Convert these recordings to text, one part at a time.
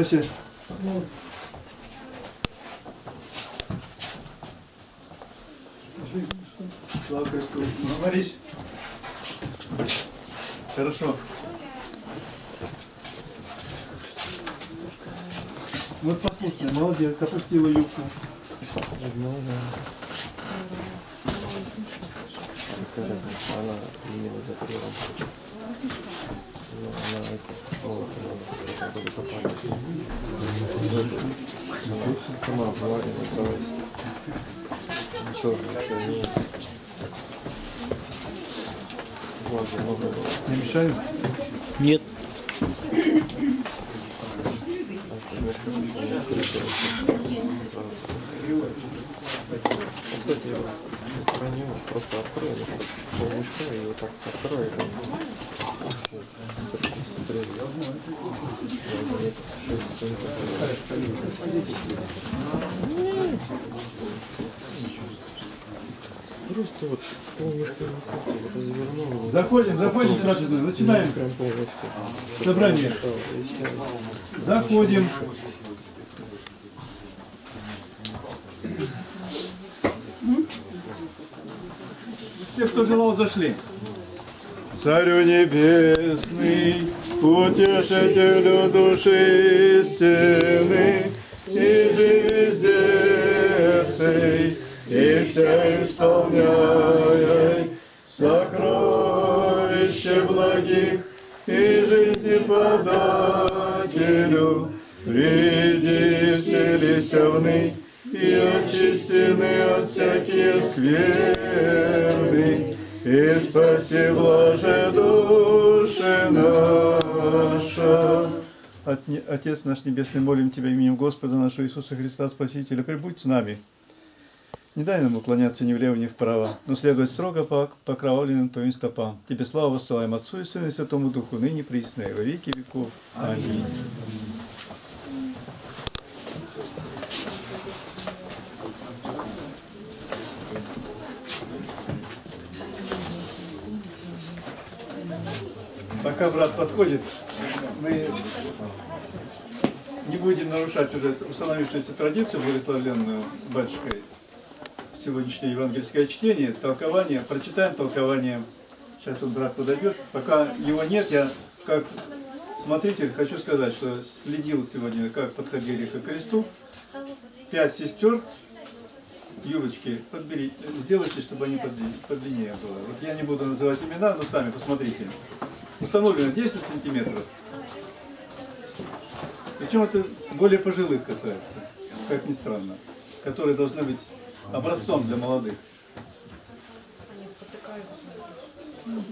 Вася. Слава Христу. Молись. Хорошо. Вот послушай, молодец, запустила юбку. Ну да. Она именно закрыла. Ну, она это, вот, она буду попадать. Сама можно было. Не мешаю? Нет. Кстати, про него просто открой, ну, чтобы полностью, и вот так открой. и там Смотри. Шесть центов. Просто вот полмешка насыпал, вот развернул его. Заходим, заходим в трапезную, начинаем Прям полностью. собрание. Заходим. Те, кто желал, зашли. Царю небесный, утешителю души истины, и же везде сей, и вся исполняй сокровище жизни подателю, приди вселися в ны, и очистены от всякие скверны, и спаси блаже душе наша. Отец наш Небесный, молим Тебя именем Господа нашего Иисуса Христа, Спасителя, прибудь с нами. Не дай нам уклоняться ни влево, ни вправо, но следовать строго по покровавленным Твоим стопам. Тебе славу воссылаем Отцу и Сыну и Святому Духу, ныне присно и во веки веков. Аминь. Пока брат подходит, мы не будем нарушать уже установившуюся традицию, благословленную батюшкой, сегодняшнее евангельское чтение, толкование. Прочитаем толкование. Сейчас вот брат подойдет. Пока его нет, я как смотритель хочу сказать, что следил сегодня, как подходили к кресту. Пять сестер, юбочки, подбери, сделайте, чтобы они подли- подлиннее было. Вот я не буду называть имена, но сами посмотрите. Установлено 10 сантиметров. Причем это более пожилых касается, как ни странно, которые должны быть образцом для молодых.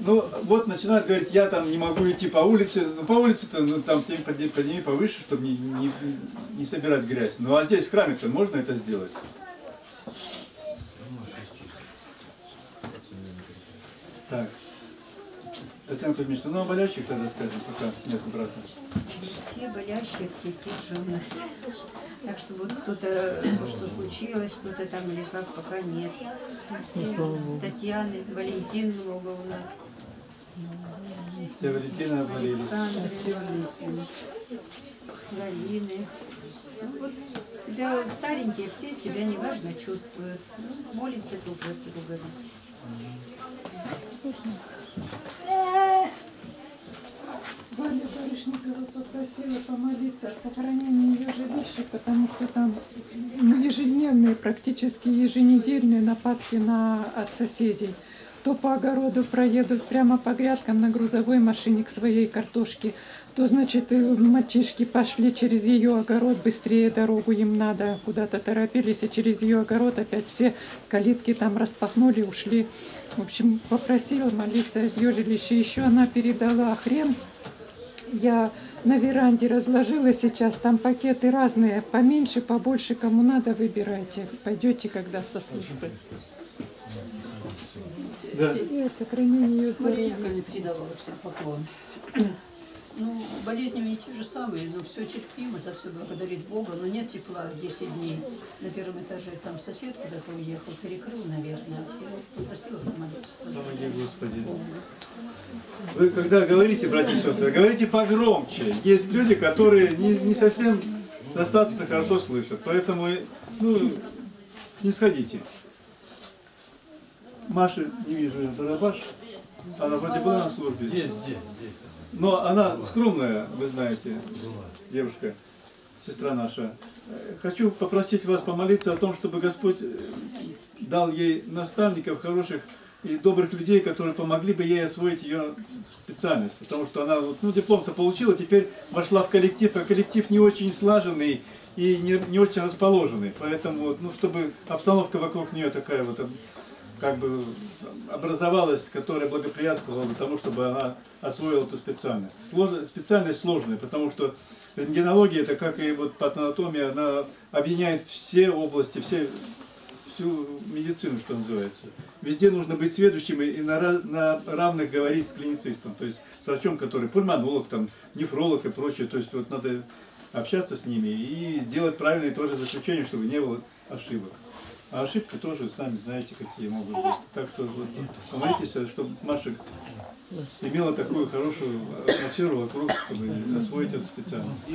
Ну, вот начинают говорить, я там не могу идти по улице. Ну, по улице-то, ну, там подними, подними, подними повыше, чтобы не, не, не собирать грязь. Ну, а здесь в храме-то можно это сделать? Так. Татьяна Кузьмична, ну, о болящих тогда скажем, пока нет брата. Все болящие, все те же у нас. Так что вот кто-то, что случилось, что-то там или как, пока нет. Все Татьяны, Валентин много у нас. Все Валентина обвалились. Александры, Галины. Ну, вот себя старенькие все себя неважно чувствуют. Ну, молимся друг за друга. Ваня Барышникова попросила помолиться о сохранении ее жилища, потому что там ежедневные, практически еженедельные нападки на, от соседей. То по огороду проедут прямо по грядкам на грузовой машине к своей картошке, то, значит, мальчишки пошли через ее огород, быстрее дорогу им надо, куда-то торопились, и через ее огород опять все калитки там распахнули, ушли. В общем, попросила молиться о ее жилище. Еще она передала хрен я на веранде разложила сейчас, там пакеты разные, поменьше, побольше, кому надо, выбирайте. Пойдете, когда со службы. Да. И о сохранении ее Мария здоровья. Яковлевна передавала всем поклон. Ну, меня те же самые, но все терпимо, за все благодарит Бога. Но нет тепла 10 дней. На первом этаже там сосед куда-то уехал, перекрыл, наверное. И вот попросила помолиться. Помоги, Господи. Вы когда говорите, братья и сестры, говорите погромче. Есть люди, которые не, не совсем достаточно хорошо слышат. Поэтому, ну, не сходите. Маши не вижу, я барабаш. Она вроде была на службе. Здесь, здесь, здесь. Но она скромная, вы знаете, девушка, сестра наша. Хочу попросить вас помолиться о том, чтобы Господь э, дал ей наставников хороших и добрых людей, которые помогли бы ей освоить ее специальность. Потому что она, ну, диплом-то получила, теперь вошла в коллектив, а коллектив не очень слаженный и не, не очень расположенный. Поэтому, ну, чтобы обстановка вокруг нее такая вот, как бы образовалась, которая благоприятствовала тому, чтобы она освоила эту специальность. Слож- Специальность сложная, потому что рентгенология, это как и вот патанатомия, она объединяет все области, все, всю медицину, что называется. Везде нужно быть следующим и на, на равных говорить с клиницистом, то есть с врачом, который пульмонолог, там, нефролог и прочее. То есть вот надо общаться с ними и делать правильные тоже заключения, чтобы не было ошибок. А ошибки тоже, сами знаете, какие могут быть. Так что вот, помолитесь, чтобы Маша имела такую хорошую атмосферу вокруг, чтобы освоить эту специальность.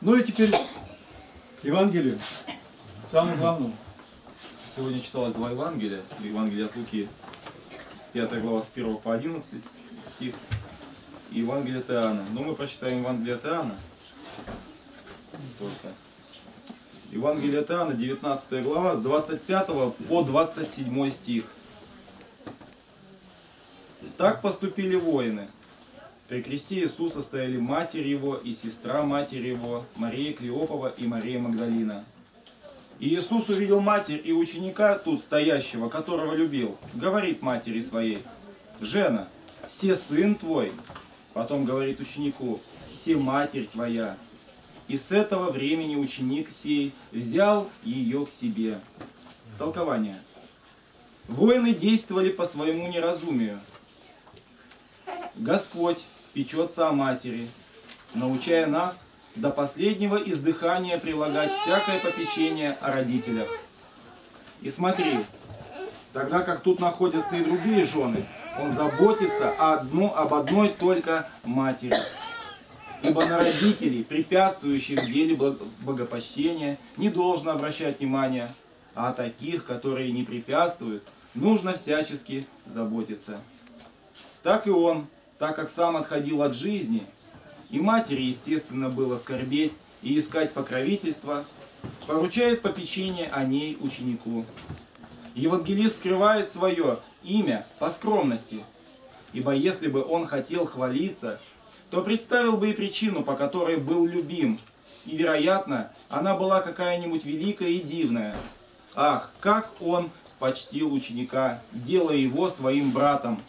Ну и теперь к Евангелию, самому главному. Сегодня читалось два Евангелия. Евангелие от Луки, 5 глава с 1 по 11 стих. И Евангелие от Иоанна. Но мы прочитаем Евангелие от Иоанна. Только. Евангелие от Иоанна, 19 глава, с 25 по 27 стих. Так поступили воины. При кресте Иисуса стояли матерь его и сестра матери его, Мария Клеопова и Мария Магдалина. И Иисус увидел матерь и ученика тут стоящего, которого любил. Говорит матери своей, «Жена, все сын твой». Потом говорит ученику, «Все матерь твоя». И с этого времени ученик сей взял ее к себе. Толкование. Воины действовали по своему неразумию. Господь печется о матери, научая нас до последнего издыхания прилагать всякое попечение о родителях. И смотри, тогда как тут находятся и другие жены, он заботится о одно, об одной только матери. Ибо на родителей, препятствующих в деле благ- богопочтения, не должно обращать внимания, а о таких, которые не препятствуют, нужно всячески заботиться. Так и он, так как сам отходил от жизни, и матери, естественно, было скорбеть и искать покровительства, поручает попечение о ней ученику. Евангелист скрывает свое имя по скромности, ибо если бы он хотел хвалиться, то представил бы и причину, по которой был любим, и, вероятно, она была какая-нибудь великая и дивная. Ах, как он почтил ученика, делая его своим братом.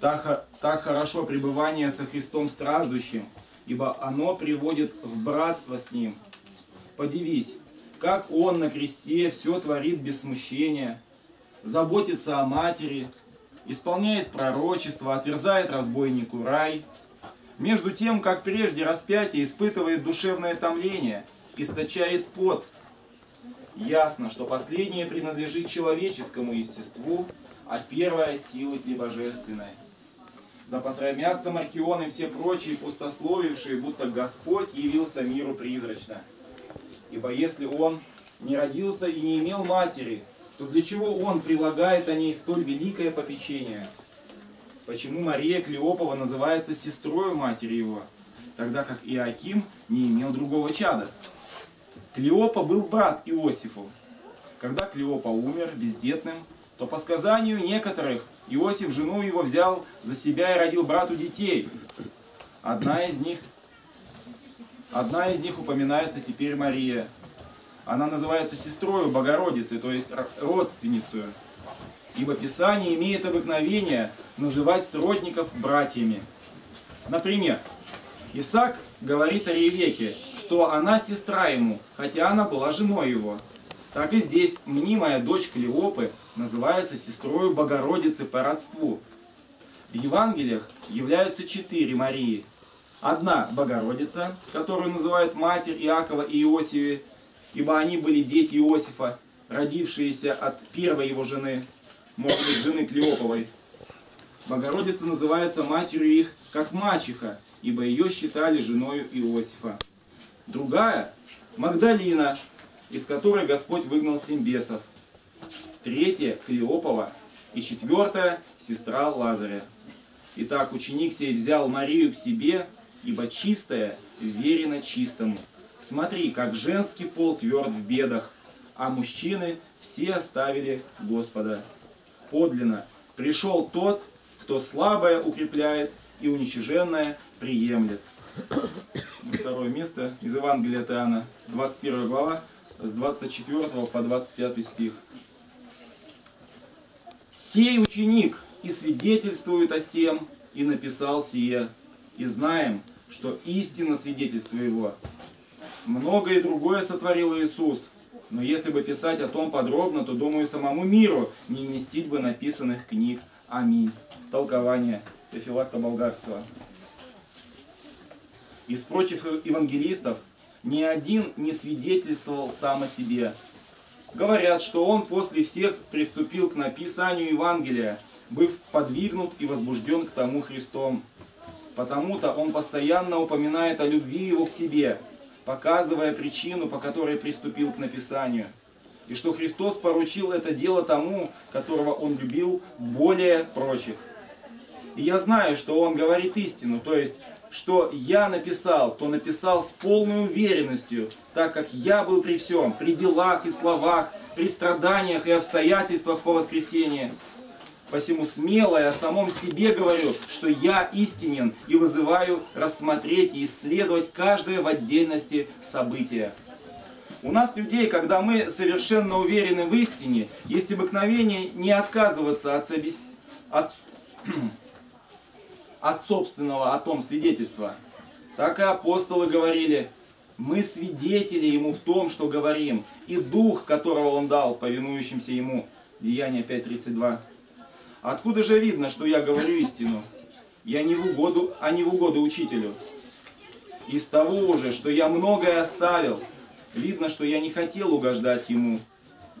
Так, так хорошо пребывание со Христом страждущим, ибо оно приводит в братство с Ним. Подивись, как Он на кресте все творит без смущения, заботится о матери, исполняет пророчество, отверзает разбойнику рай. Между тем, как прежде распятие испытывает душевное томление, источает пот. Ясно, что последнее принадлежит человеческому естеству, а первое силы божественной. Да посрамятся Маркион и все прочие пустословившие, будто Господь явился миру призрачно. Ибо если он не родился и не имел матери, то для чего он прилагает о ней столь великое попечение? Почему Мария Клеопова называется сестрой матери его, тогда как Иаким не имел другого чада? Клеопа был брат Иосифу. Когда Клеопа умер бездетным, то по сказанию некоторых Иосиф жену его взял за себя и родил брату детей. Одна из них, одна из них упоминается теперь Мария. Она называется сестрою Богородицы, то есть родственницей. Ибо Писание имеет обыкновение называть сродников братьями. Например, Исаак говорит о Ревеке, что она сестра ему, хотя она была женой его. Так и здесь мнимая дочь Клеопы называется сестрой Богородицы по родству. В Евангелиях являются четыре Марии. Одна Богородица, которую называют Матерь Иакова и Иосифа, ибо они были дети Иосифа, родившиеся от первой его жены, может быть, жены Клеоповой. Богородица называется матерью их, как мачеха, ибо ее считали женою Иосифа. Другая – Магдалина, из которой Господь выгнал семь бесов. Третья – Клеопова. И четвертая – сестра Лазаря. Итак, ученик сей взял Марию к себе, ибо чистая верена чистому. Смотри, как женский пол тверд в бедах, а мужчины все оставили Господа. Подлинно пришел тот, кто слабое укрепляет и уничиженное приемлет. Второе место из Евангелия от Иоанна, 21 глава, с 24 по 25 стих. Сей ученик и свидетельствует о сем, и написал сие, и знаем, что истина свидетельство его. Многое другое сотворил Иисус, но если бы писать о том подробно, то, думаю, самому миру не вместить бы написанных книг. Аминь. Толкование Эфилакта Болгарского. Из прочих евангелистов ни один не свидетельствовал сам о себе. Говорят, что он после всех приступил к написанию Евангелия, быв подвигнут и возбужден к тому Христом. Потому-то он постоянно упоминает о любви его к себе, показывая причину, по которой приступил к написанию. И что Христос поручил это дело тому, которого он любил более прочих. И я знаю, что он говорит истину, то есть, что я написал, то написал с полной уверенностью, так как я был при всем, при делах и словах, при страданиях и обстоятельствах по воскресенье. Посему смело я о самом себе говорю, что я истинен и вызываю рассмотреть и исследовать каждое в отдельности событие. У нас людей, когда мы совершенно уверены в истине, есть обыкновение не отказываться от, собес... от... от собственного о том свидетельства. Так и апостолы говорили, мы свидетели ему в том, что говорим, и дух, которого он дал повинующимся ему. Деяние 5.32. Откуда же видно, что я говорю истину? Я не в угоду, а не в угоду учителю. Из того уже, что я многое оставил, видно, что я не хотел угождать ему,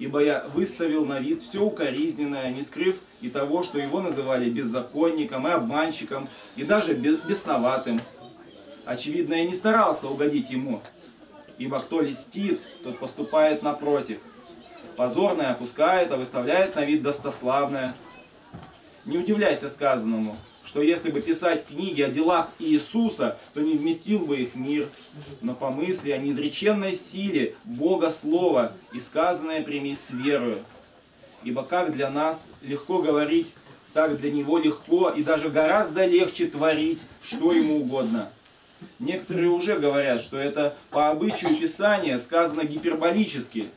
ибо я выставил на вид все укоризненное, не скрыв и того, что его называли беззаконником и обманщиком, и даже бесноватым. Очевидно, я не старался угодить ему, ибо кто листит, тот поступает напротив. Позорное опускает, а выставляет на вид достославное – не удивляйся сказанному, что если бы писать книги о делах Иисуса, то не вместил бы их мир. Но помысли о неизреченной силе Бога Слова и сказанное прими с верою. Ибо как для нас легко говорить, так для Него легко и даже гораздо легче творить, что Ему угодно. Некоторые уже говорят, что это по обычаю Писания сказано гиперболически,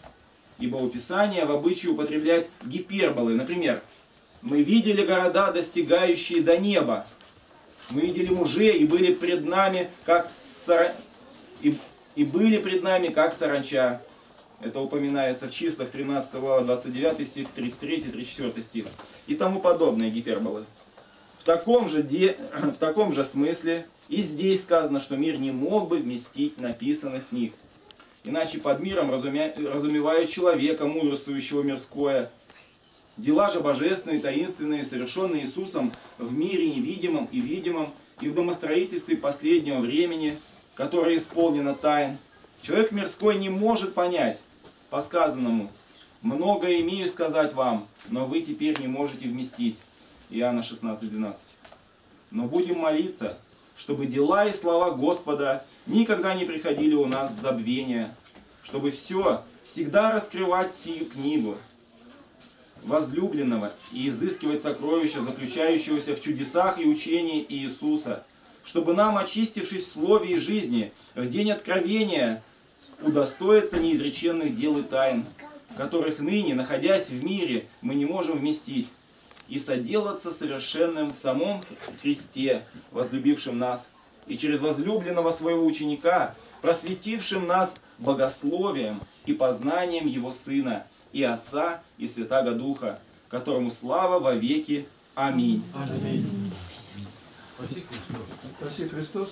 ибо у Писания в обычае употреблять гиперболы. Например, мы видели города, достигающие до неба. Мы видели мужей и были пред нами, как сара... и, и были пред нами, как саранча. Это упоминается в числах 13 глава, 29 стих, 33, 34 стих. И тому подобные гиперболы. В таком, же де... в таком же смысле и здесь сказано, что мир не мог бы вместить написанных книг. Иначе под миром разумя... разумевают человека, мудрствующего мирское, Дела же божественные, таинственные, совершенные Иисусом в мире невидимом и видимом, и в домостроительстве последнего времени, которое исполнено тайн, человек мирской не может понять по сказанному. Многое имею сказать вам, но вы теперь не можете вместить. Иоанна 16:12. Но будем молиться, чтобы дела и слова Господа никогда не приходили у нас в забвение, чтобы все всегда раскрывать сию книгу, возлюбленного и изыскивать сокровища, заключающегося в чудесах и учении Иисуса, чтобы нам, очистившись в слове и жизни, в день откровения удостоиться неизреченных дел и тайн, которых ныне, находясь в мире, мы не можем вместить, и соделаться совершенным в самом Христе, возлюбившим нас, и через возлюбленного своего ученика, просветившим нас богословием и познанием Его Сына, и Отца, и Святаго Духа, которому слава во веки. Аминь. Аминь. Спаси Христос.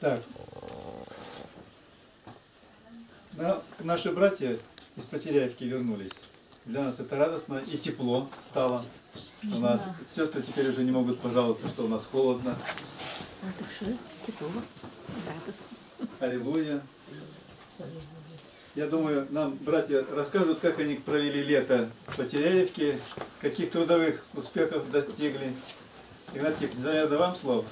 Так. На- наши братья из Потеряевки вернулись. Для нас это радостно и тепло стало. У нас сестры теперь уже не могут пожаловаться, что у нас холодно. На душе тепло, радостно. Аллилуйя. Я думаю, нам братья расскажут, как они провели лето в Потеряевке, каких трудовых успехов достигли. Игнат Тихонович, наверное, вам слово.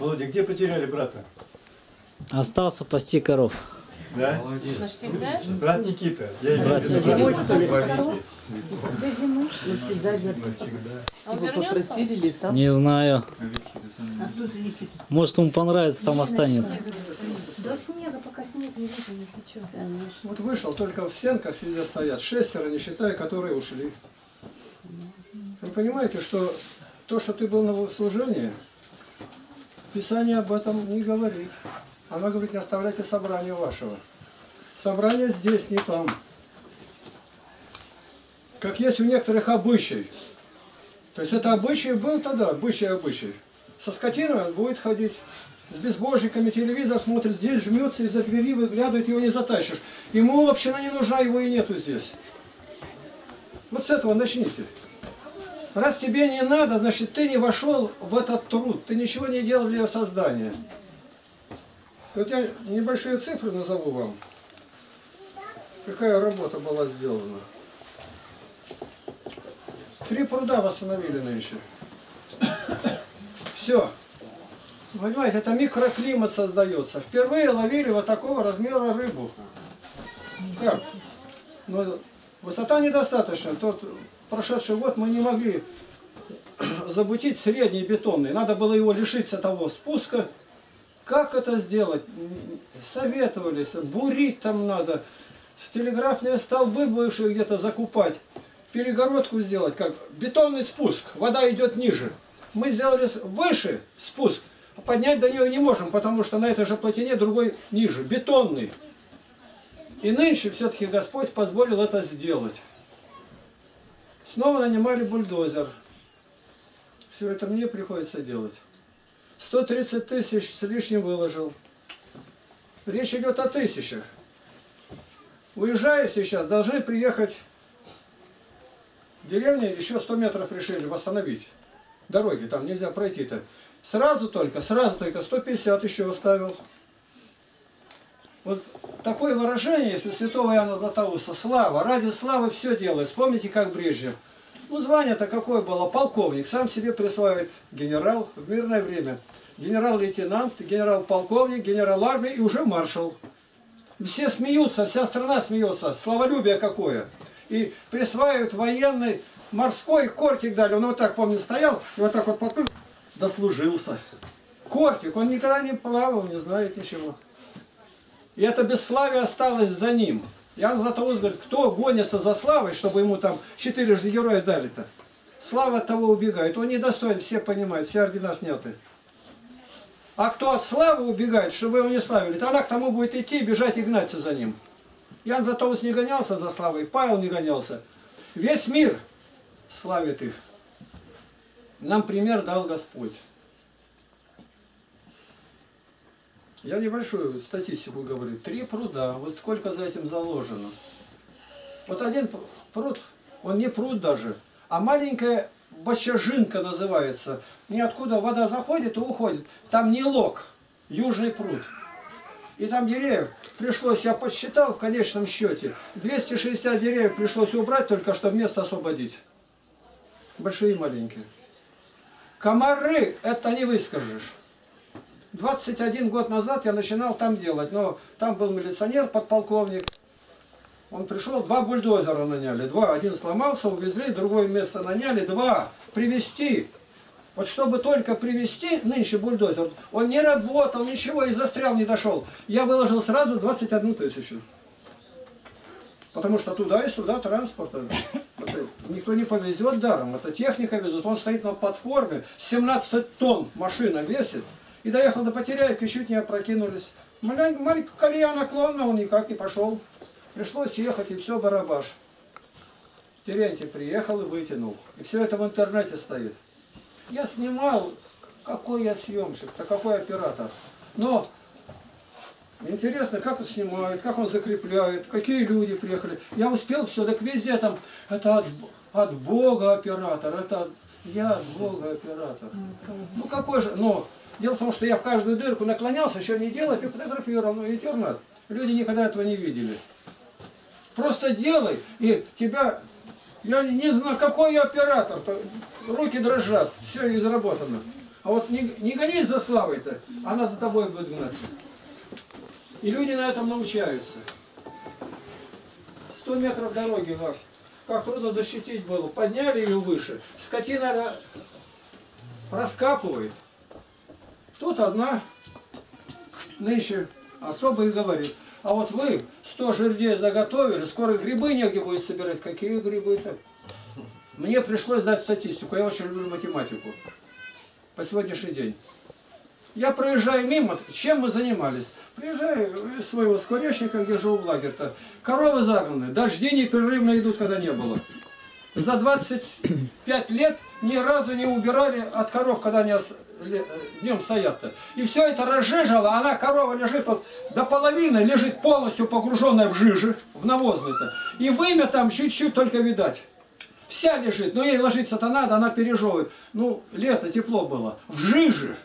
Володя, где потеряли брата? Остался пасти коров. Да? Навсегда? Брат Никита. Я Брат в виду Никита. навсегда. А он вернется? Не знаю. Может ему понравится, там останется. До снега, пока снег не видно, не хочу. Вот вышел, только в стенках везде стоят. Шестеро, не считая, которые ушли. Вы понимаете, что то, что ты был на служении, Писание об этом не говорит. Оно говорит, не оставляйте собрания вашего. Собрание здесь, не там. Как есть у некоторых обычай. То есть это обычай был тогда, обычай обычай. Со скотиной он будет ходить, с безбожниками телевизор смотрит, здесь жмется из-за двери, выглядывает, его не затащишь. Ему община не нужна, его и нету здесь. Вот с этого начните. Раз тебе не надо, значит ты не вошел в этот труд, ты ничего не делал для ее создания. Вот я небольшие цифры назову вам. Какая работа была сделана. Три пруда восстановили нынче. Все. Понимаете, это микроклимат создается. Впервые ловили вот такого размера рыбу. Как? Но высота недостаточно. Тот прошедший год мы не могли забутить средний бетонный. Надо было его лишиться того спуска. Как это сделать? Советовались. Бурить там надо. Телеграфные столбы бывшие где-то закупать. Перегородку сделать. Как бетонный спуск. Вода идет ниже. Мы сделали выше спуск. А поднять до нее не можем, потому что на этой же плотине другой ниже. Бетонный. И нынче все-таки Господь позволил это сделать. Снова нанимали бульдозер. Все это мне приходится делать. 130 тысяч с лишним выложил. Речь идет о тысячах. Уезжаю сейчас, должны приехать в деревне, еще 100 метров решили восстановить. Дороги там нельзя пройти-то. Сразу только, сразу только 150 еще оставил. Вот такое выражение, если святого Иоанна Златоуста, слава, ради славы все делает. Вспомните, как Брежнев. Ну, звание-то какое было, полковник, сам себе присваивает генерал в мирное время. Генерал-лейтенант, генерал-полковник, генерал армии и уже маршал. Все смеются, вся страна смеется, славолюбие какое. И присваивают военный, морской кортик дали. Он вот так, помню, стоял, и вот так вот подпрыг, дослужился. Кортик, он никогда не плавал, не знает ничего. И это бесславие осталось за ним. Иоанн Златоуст говорит, кто гонится за славой, чтобы ему там четырежды героя дали-то? Слава от того убегает. Он недостоин, все понимают, все ордена сняты. А кто от славы убегает, чтобы его не славили, то она к тому будет идти, бежать и гнаться за ним. Иоанн Златоуст не гонялся за славой, Павел не гонялся. Весь мир славит их. Нам пример дал Господь. Я небольшую статистику говорю. Три пруда. Вот сколько за этим заложено. Вот один пруд, он не пруд даже, а маленькая бочажинка называется. Ниоткуда вода заходит и уходит. Там не лог, южный пруд. И там деревьев пришлось, я подсчитал в конечном счете, 260 деревьев пришлось убрать, только чтобы место освободить. Большие и маленькие. Комары, это не выскажешь. 21 год назад я начинал там делать, но там был милиционер, подполковник. Он пришел, два бульдозера наняли, два. Один сломался, увезли, другое место наняли, два. Привезти. Вот чтобы только привести нынче бульдозер, он не работал, ничего, и застрял, не дошел. Я выложил сразу 21 тысячу. Потому что туда и сюда транспорт. Это никто не повезет даром. Это техника везут. Он стоит на платформе. 17 тонн машина весит. И доехал до Потеряевки, чуть не опрокинулись. Малень- Маленькая колея наклонна, он никак не пошел. Пришлось ехать, и все, барабаш. Терентий приехал и вытянул. И все это в интернете стоит. Я снимал, какой я съемщик, да какой оператор. Но интересно, как он снимает, как он закрепляет, какие люди приехали. Я успел все, так везде там, это от, от Бога оператор, это от- я от Бога оператор. Ну какой же, но дело в том, что я в каждую дырку наклонялся, еще не делать, и фотографировал, ну интернет. Люди никогда этого не видели. Просто делай, и тебя, я не знаю, какой я оператор, то руки дрожат, все изработано. А вот не, не гонись за славой-то, она за тобой будет гнаться. И люди на этом научаются. 100 метров дороги, как, как трудно защитить было. Подняли ее выше, скотина ра- раскапывает. Тут одна нынче особо и говорит. А вот вы 100 жердей заготовили, скоро грибы негде будет собирать. Какие грибы-то? Мне пришлось дать статистику, я очень люблю математику. По сегодняшний день. Я проезжаю мимо, чем мы занимались? Приезжаю из своего скворечника, где живу лагерь-то. Коровы загнаны, дожди непрерывно идут, когда не было. За 25 лет ни разу не убирали от коров, когда э, днем стоят-то. И все это разжижало, она, корова лежит вот до половины, лежит полностью погруженная в жижи, в навозный-то. И вымя там чуть-чуть только видать. Вся лежит, но ей ложиться-то надо, она пережевывает. Ну, лето, тепло было. В жиже.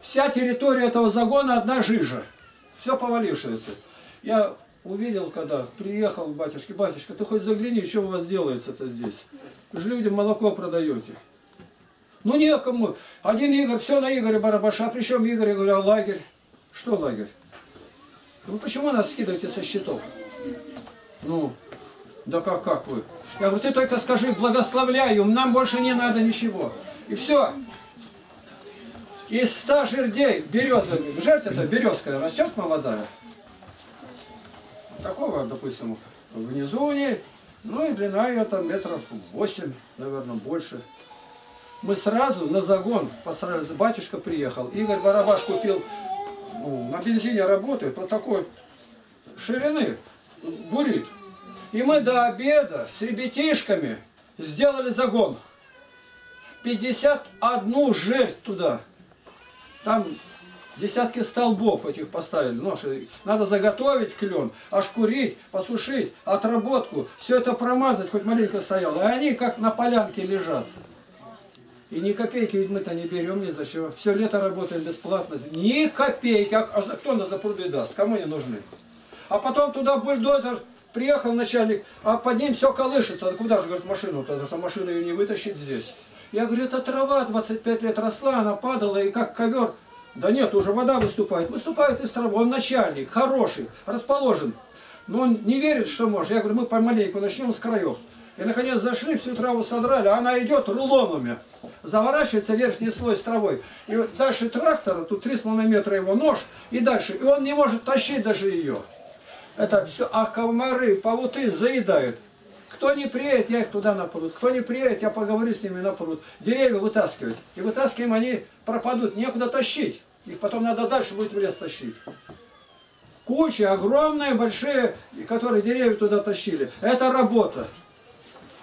Вся территория этого загона одна жижа. Все повалившееся. Я увидел, когда приехал к батюшке, батюшка, ты хоть загляни, что у вас делается-то здесь. Вы же людям молоко продаете. Ну некому. Один Игорь, все на Игоря Барабаша. А причем Игорь, я говорю, а лагерь? Что лагерь? Вы почему нас скидываете со счетов? Ну, да как, как вы? Я говорю, ты только скажи, благословляю, нам больше не надо ничего. И все. Из ста жердей береза, жерть это березка растет молодая. Такого, допустим, внизу у ней, ну и длина ее там метров 8, наверное, больше. Мы сразу на загон постарались, батюшка приехал, Игорь Барабаш купил, ну, на бензине работает, вот такой ширины, бурит. И мы до обеда с ребятишками сделали загон. 51 жертв туда. Там десятки столбов этих поставили. Ноши. Надо заготовить клен, ошкурить, посушить, отработку. Все это промазать, хоть маленько стояло. И они как на полянке лежат. И ни копейки ведь мы-то не берем ни за что. Все лето работаем бесплатно. Ни копейки. А кто нас за пруды даст? Кому не нужны? А потом туда бульдозер приехал начальник, а под ним все колышется. А куда же, говорит, машину-то? Потому что машину ее не вытащить здесь. Я говорю, это трава 25 лет росла, она падала, и как ковер. Да нет, уже вода выступает. Выступает из травы. Он начальник, хороший, расположен. Но он не верит, что может. Я говорю, мы помаленьку начнем с краев. И наконец зашли, всю траву содрали, а она идет рулонами. Заворачивается верхний слой с травой. И вот дальше трактора, тут 3,5 метра его нож, и дальше. И он не может тащить даже ее. Это все, а комары, павуты заедают. Кто не приедет, я их туда напрут. Кто не приедет, я поговорю с ними напрут. Деревья вытаскивать. И вытаскиваем, они пропадут. Некуда тащить. Их потом надо дальше будет в лес тащить. Куча огромные, большие, которые деревья туда тащили. Это работа.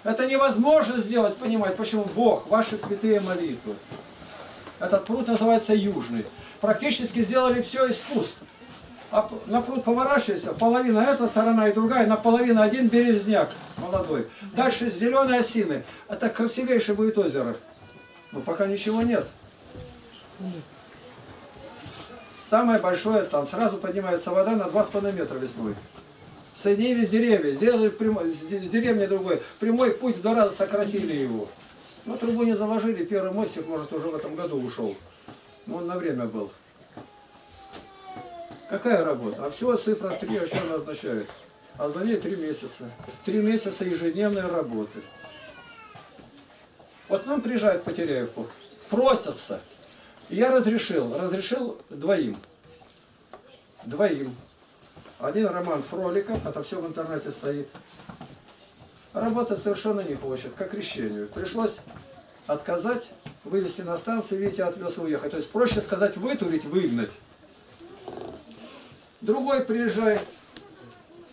Это невозможно сделать, понимать, почему Бог, ваши святые молитвы. Этот пруд называется Южный. Практически сделали все пуст. А на пруд поворачивается, половина эта сторона и другая, наполовину один березняк молодой. Дальше зеленые осины. Это красивейшее будет озеро. Но пока ничего нет. Самое большое, там сразу поднимается вода на 2,5 метра весной. Соединились деревья, сделали прямой, с де- с деревни другой. Прямой путь в два раза сократили его. Но трубу не заложили, первый мостик, может, уже в этом году ушел. Но он на время был. Какая работа? А всего цифра 3, а что она означает? А за ней 3 месяца. 3 месяца ежедневной работы. Вот нам приезжают Потеряевку. просятся. Я разрешил, разрешил двоим. Двоим. Один Роман Фроликов, это все в интернете стоит. Работать совершенно не хочет, как крещению. Пришлось отказать, вывести на станцию, видите, отвез и уехать. То есть проще сказать вытурить, выгнать. Другой приезжает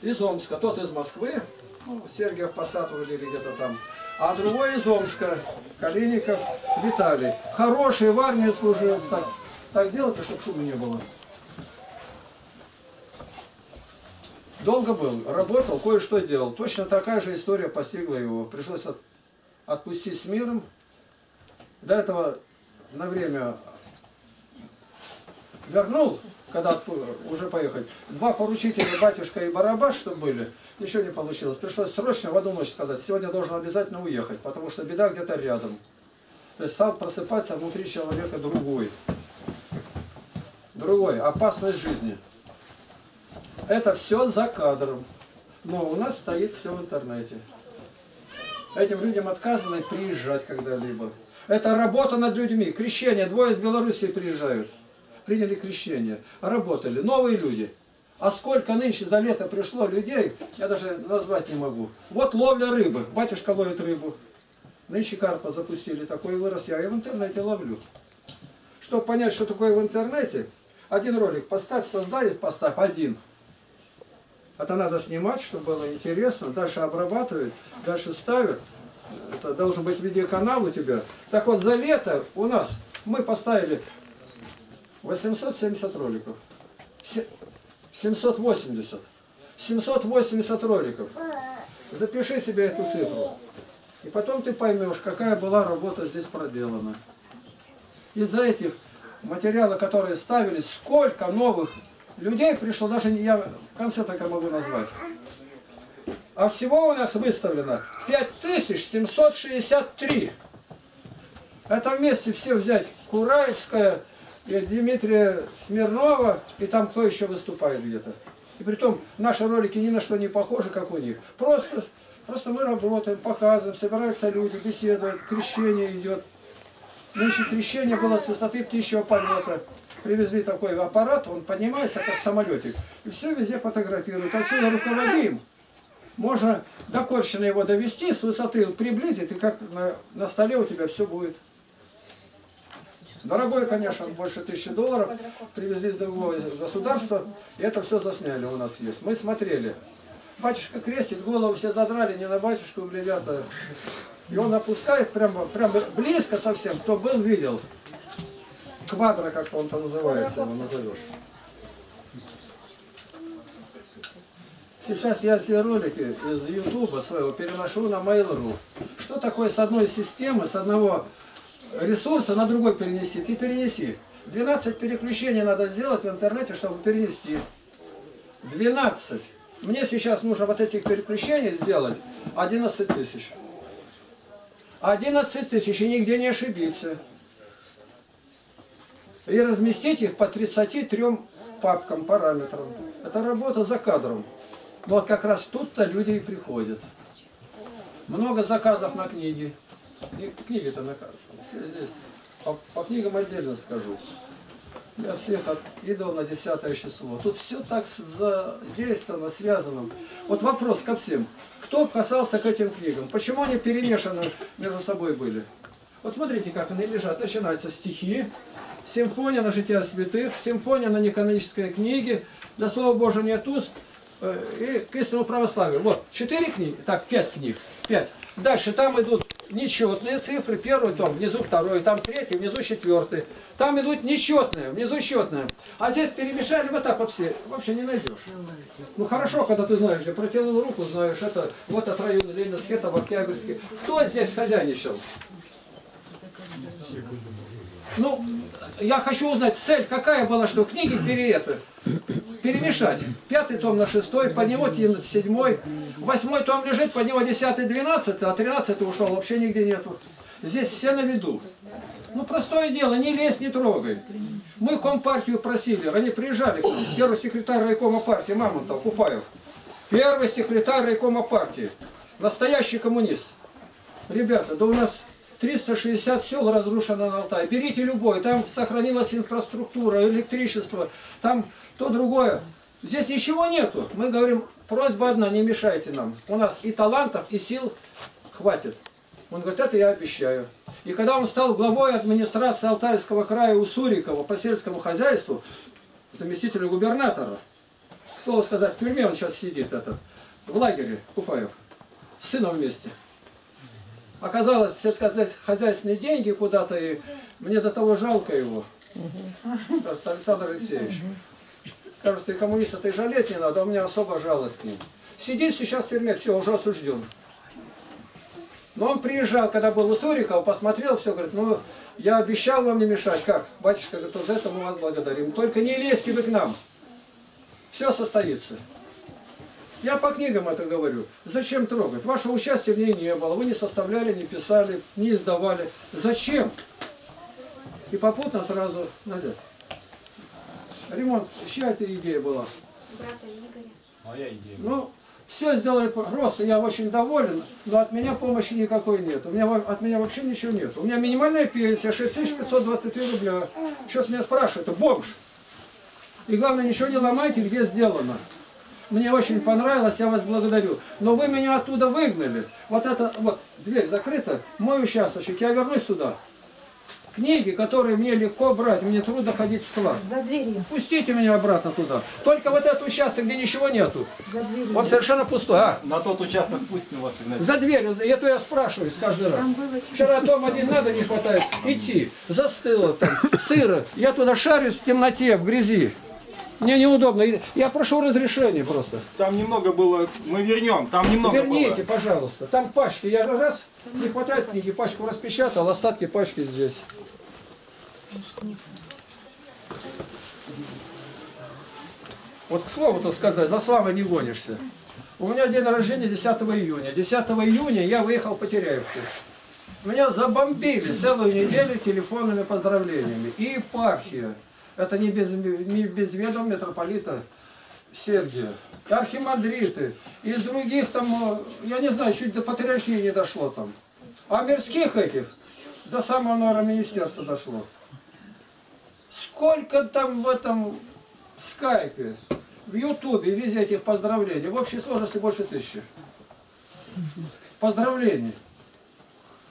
из Омска, тот из Москвы, ну, Сергиев Посад или где-то там. А другой из Омска, Калиников Виталий. Хороший, в армии служил. Так, так сделайте, чтобы шума не было. Долго был, работал, кое-что делал. Точно такая же история постигла его. Пришлось от- отпустить с миром. До этого на время вернул, когда уже поехать. Два поручителя, батюшка и барабаш, что были, ничего не получилось. Пришлось срочно в одну ночь сказать, сегодня должен обязательно уехать, потому что беда где-то рядом. То есть стал просыпаться внутри человека другой. Другой, опасность жизни. Это все за кадром. Но у нас стоит все в интернете. Этим людям отказано приезжать когда-либо. Это работа над людьми. Крещение. Двое из Белоруссии приезжают. Приняли крещение. Работали. Новые люди. А сколько нынче за лето пришло людей, я даже назвать не могу. Вот ловля рыбы. Батюшка ловит рыбу. Нынче карпа запустили. Такой вырос. Я и в интернете ловлю. Чтобы понять, что такое в интернете, один ролик поставь, создай, поставь один. Это надо снимать, чтобы было интересно. Дальше обрабатывают, дальше ставят. Это должен быть видеоканал у тебя. Так вот, за лето у нас мы поставили 870 роликов. Се- 780. 780 роликов. Запиши себе эту цифру. И потом ты поймешь, какая была работа здесь проделана. Из-за этих материалов, которые ставились, сколько новых людей пришло, даже не я в конце только могу назвать. А всего у нас выставлено 5763. Это вместе все взять. Кураевская, и Дмитрия Смирнова, и там кто еще выступает где-то. И притом наши ролики ни на что не похожи, как у них. Просто, просто мы работаем, показываем, собираются люди, беседуют, крещение идет. Нынче крещение было с высоты птичьего полета. Привезли такой аппарат, он поднимается, как самолетик. И все везде фотографируют. Отсюда руководим. Можно до Корщина его довести, с высоты приблизить, и как на, на столе у тебя все будет. Дорогой, конечно, больше тысячи долларов. Привезли из другого государства, и это все засняли у нас есть. Мы смотрели. Батюшка крестит, голову все задрали, не на батюшку глядят. а- И он опускает прямо, прямо близко совсем, кто был, видел. Квадро, как он там называется, его назовешь. Сейчас я все ролики из Ютуба своего переношу на Mail.ru. Что такое с одной системы, с одного ресурса на другой перенести? Ты перенеси. 12 переключений надо сделать в интернете, чтобы перенести. 12. Мне сейчас нужно вот этих переключений сделать 11 тысяч. 11 тысяч и нигде не ошибиться. И разместить их по 33 папкам, параметрам. Это работа за кадром. Но вот как раз тут-то люди и приходят. Много заказов на книги. Книги-то на здесь. По, по книгам отдельно скажу. Я всех откидывал на 10 число. Тут все так задействовано, связано. Вот вопрос ко всем. Кто касался к этим книгам? Почему они перемешаны между собой были? Вот смотрите, как они лежат. Начинаются стихи, симфония на жития святых, симфония на неканонической книге, до Слова Божия нет уст, э, и к истинному православию. Вот, четыре книги, так, пять книг, пять. Дальше там идут нечетные цифры, первый том, внизу второй, там третий, внизу четвертый. Там идут нечетные, внизу счетные. А здесь перемешали вот так вот все. Вообще не найдешь. Ну хорошо, когда ты знаешь, я протянул руку, знаешь, это вот от района Ленинский, это в Октябрьске. Кто здесь хозяйничал? Ну, я хочу узнать, цель какая была, что книги пере, это, перемешать. Пятый том на шестой, под него седьмой. Восьмой том лежит, под него десятый, двенадцатый, а тринадцатый ушел, вообще нигде нету. Здесь все на виду. Ну, простое дело, не лезь, не трогай. Мы Компартию просили, они приезжали к нам. Первый секретарь райкома партии Мамонтов, Куфаев. Первый секретарь райкома партии. Настоящий коммунист. Ребята, да у нас 360 сел разрушено на Алтае. Берите любой, там сохранилась инфраструктура, электричество, там то другое. Здесь ничего нету. Мы говорим, просьба одна, не мешайте нам. У нас и талантов, и сил хватит. Он говорит, это я обещаю. И когда он стал главой администрации Алтайского края у по сельскому хозяйству, заместителю губернатора, к слову сказать, в тюрьме он сейчас сидит, этот, в лагере Купаев, с сыном вместе. Оказалось, сельскохозяйственные деньги куда-то, и мне до того жалко его. Просто Александр Алексеевич. Кажется, и коммуниста-то и жалеть не надо, а у меня особо жалость к ним. Сидит сейчас в тюрьме, все, уже осужден. Но он приезжал, когда был у Сурикова, посмотрел, все, говорит, ну, я обещал вам не мешать. Как? Батюшка говорит, вот за это мы вас благодарим. Только не лезьте вы к нам. Все состоится. Я по книгам это говорю. Зачем трогать? Вашего участия в ней не было. Вы не составляли, не писали, не издавали. Зачем? И попутно сразу, Надя, ремонт, чья это идея была? Брата Игоря. Моя идея. Ну, все сделали просто, я очень доволен, но от меня помощи никакой нет. У меня, от меня вообще ничего нет. У меня минимальная пенсия 6523 рубля. Сейчас меня спрашивают, это бомж. И главное, ничего не ломайте, где сделано. Мне очень понравилось, я вас благодарю. Но вы меня оттуда выгнали. Вот это, вот, дверь закрыта, мой участочек, я вернусь туда. Книги, которые мне легко брать, мне трудно ходить в склад. За дверью. Пустите меня обратно туда. Только вот этот участок, где ничего нету. За дверью. Он совершенно пустой. А, На тот участок пустим вас, Игнатий. за дверью, это я спрашиваю каждый раз. Вчера дом один надо, не хватает. Идти. Застыло там, сыро. Я туда шарюсь в темноте, в грязи. Мне неудобно. Я прошу разрешения просто. Там немного было, мы вернем, там немного Верните, было. пожалуйста. Там пачки. Я раз, не хватает книги, пачку распечатал, остатки пачки здесь. Вот к слову-то сказать, за славой не гонишься. У меня день рождения 10 июня. 10 июня я выехал по Теряевке. Меня забомбили целую неделю телефонными поздравлениями. И епархия. Это не без, не без ведома митрополита Сергия. Архимандриты. Из других там, э, я не знаю, чуть до патриархии не дошло там. А мирских этих до самого, наверное, министерства дошло. Сколько там в этом в скайпе, в ютубе, везде этих поздравлений. В общей сложности больше тысячи. Поздравлений.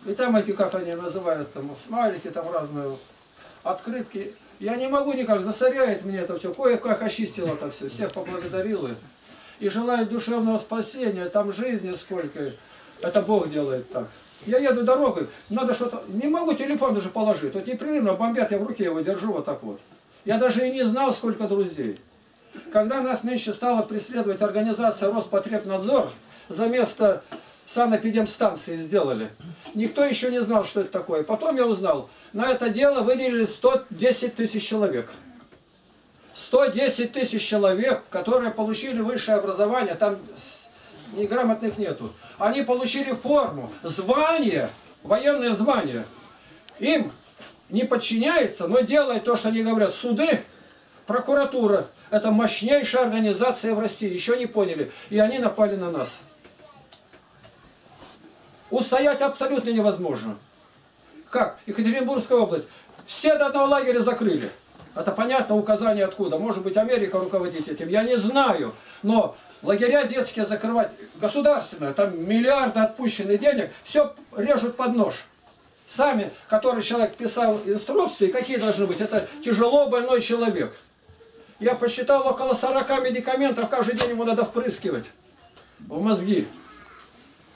И там эти, как они называют, там смайлики, там разные открытки. Я не могу никак, засоряет мне это все. Кое-как очистил это все, всех поблагодарил. И желаю душевного спасения, там жизни сколько. Это Бог делает так. Я еду дорогой, надо что-то... Не могу телефон даже положить. Вот непрерывно бомбят, я в руке его держу вот так вот. Я даже и не знал, сколько друзей. Когда нас нынче стала преследовать организация Роспотребнадзор, за место санэпидемстанции сделали. Никто еще не знал, что это такое. Потом я узнал, на это дело выделили 110 тысяч человек. 110 тысяч человек, которые получили высшее образование, там неграмотных нету. Они получили форму, звание, военное звание. Им не подчиняется, но делает то, что они говорят. Суды, прокуратура. Это мощнейшая организация в России. Еще не поняли. И они напали на нас. Устоять абсолютно невозможно. Как? Екатеринбургская область. Все до одного лагеря закрыли. Это понятно, указание откуда. Может быть, Америка руководит этим. Я не знаю. Но лагеря детские закрывать государственные, там миллиарды отпущенных денег, все режут под нож. Сами, который человек писал инструкции, какие должны быть, это тяжело больной человек. Я посчитал около 40 медикаментов, каждый день ему надо впрыскивать в мозги.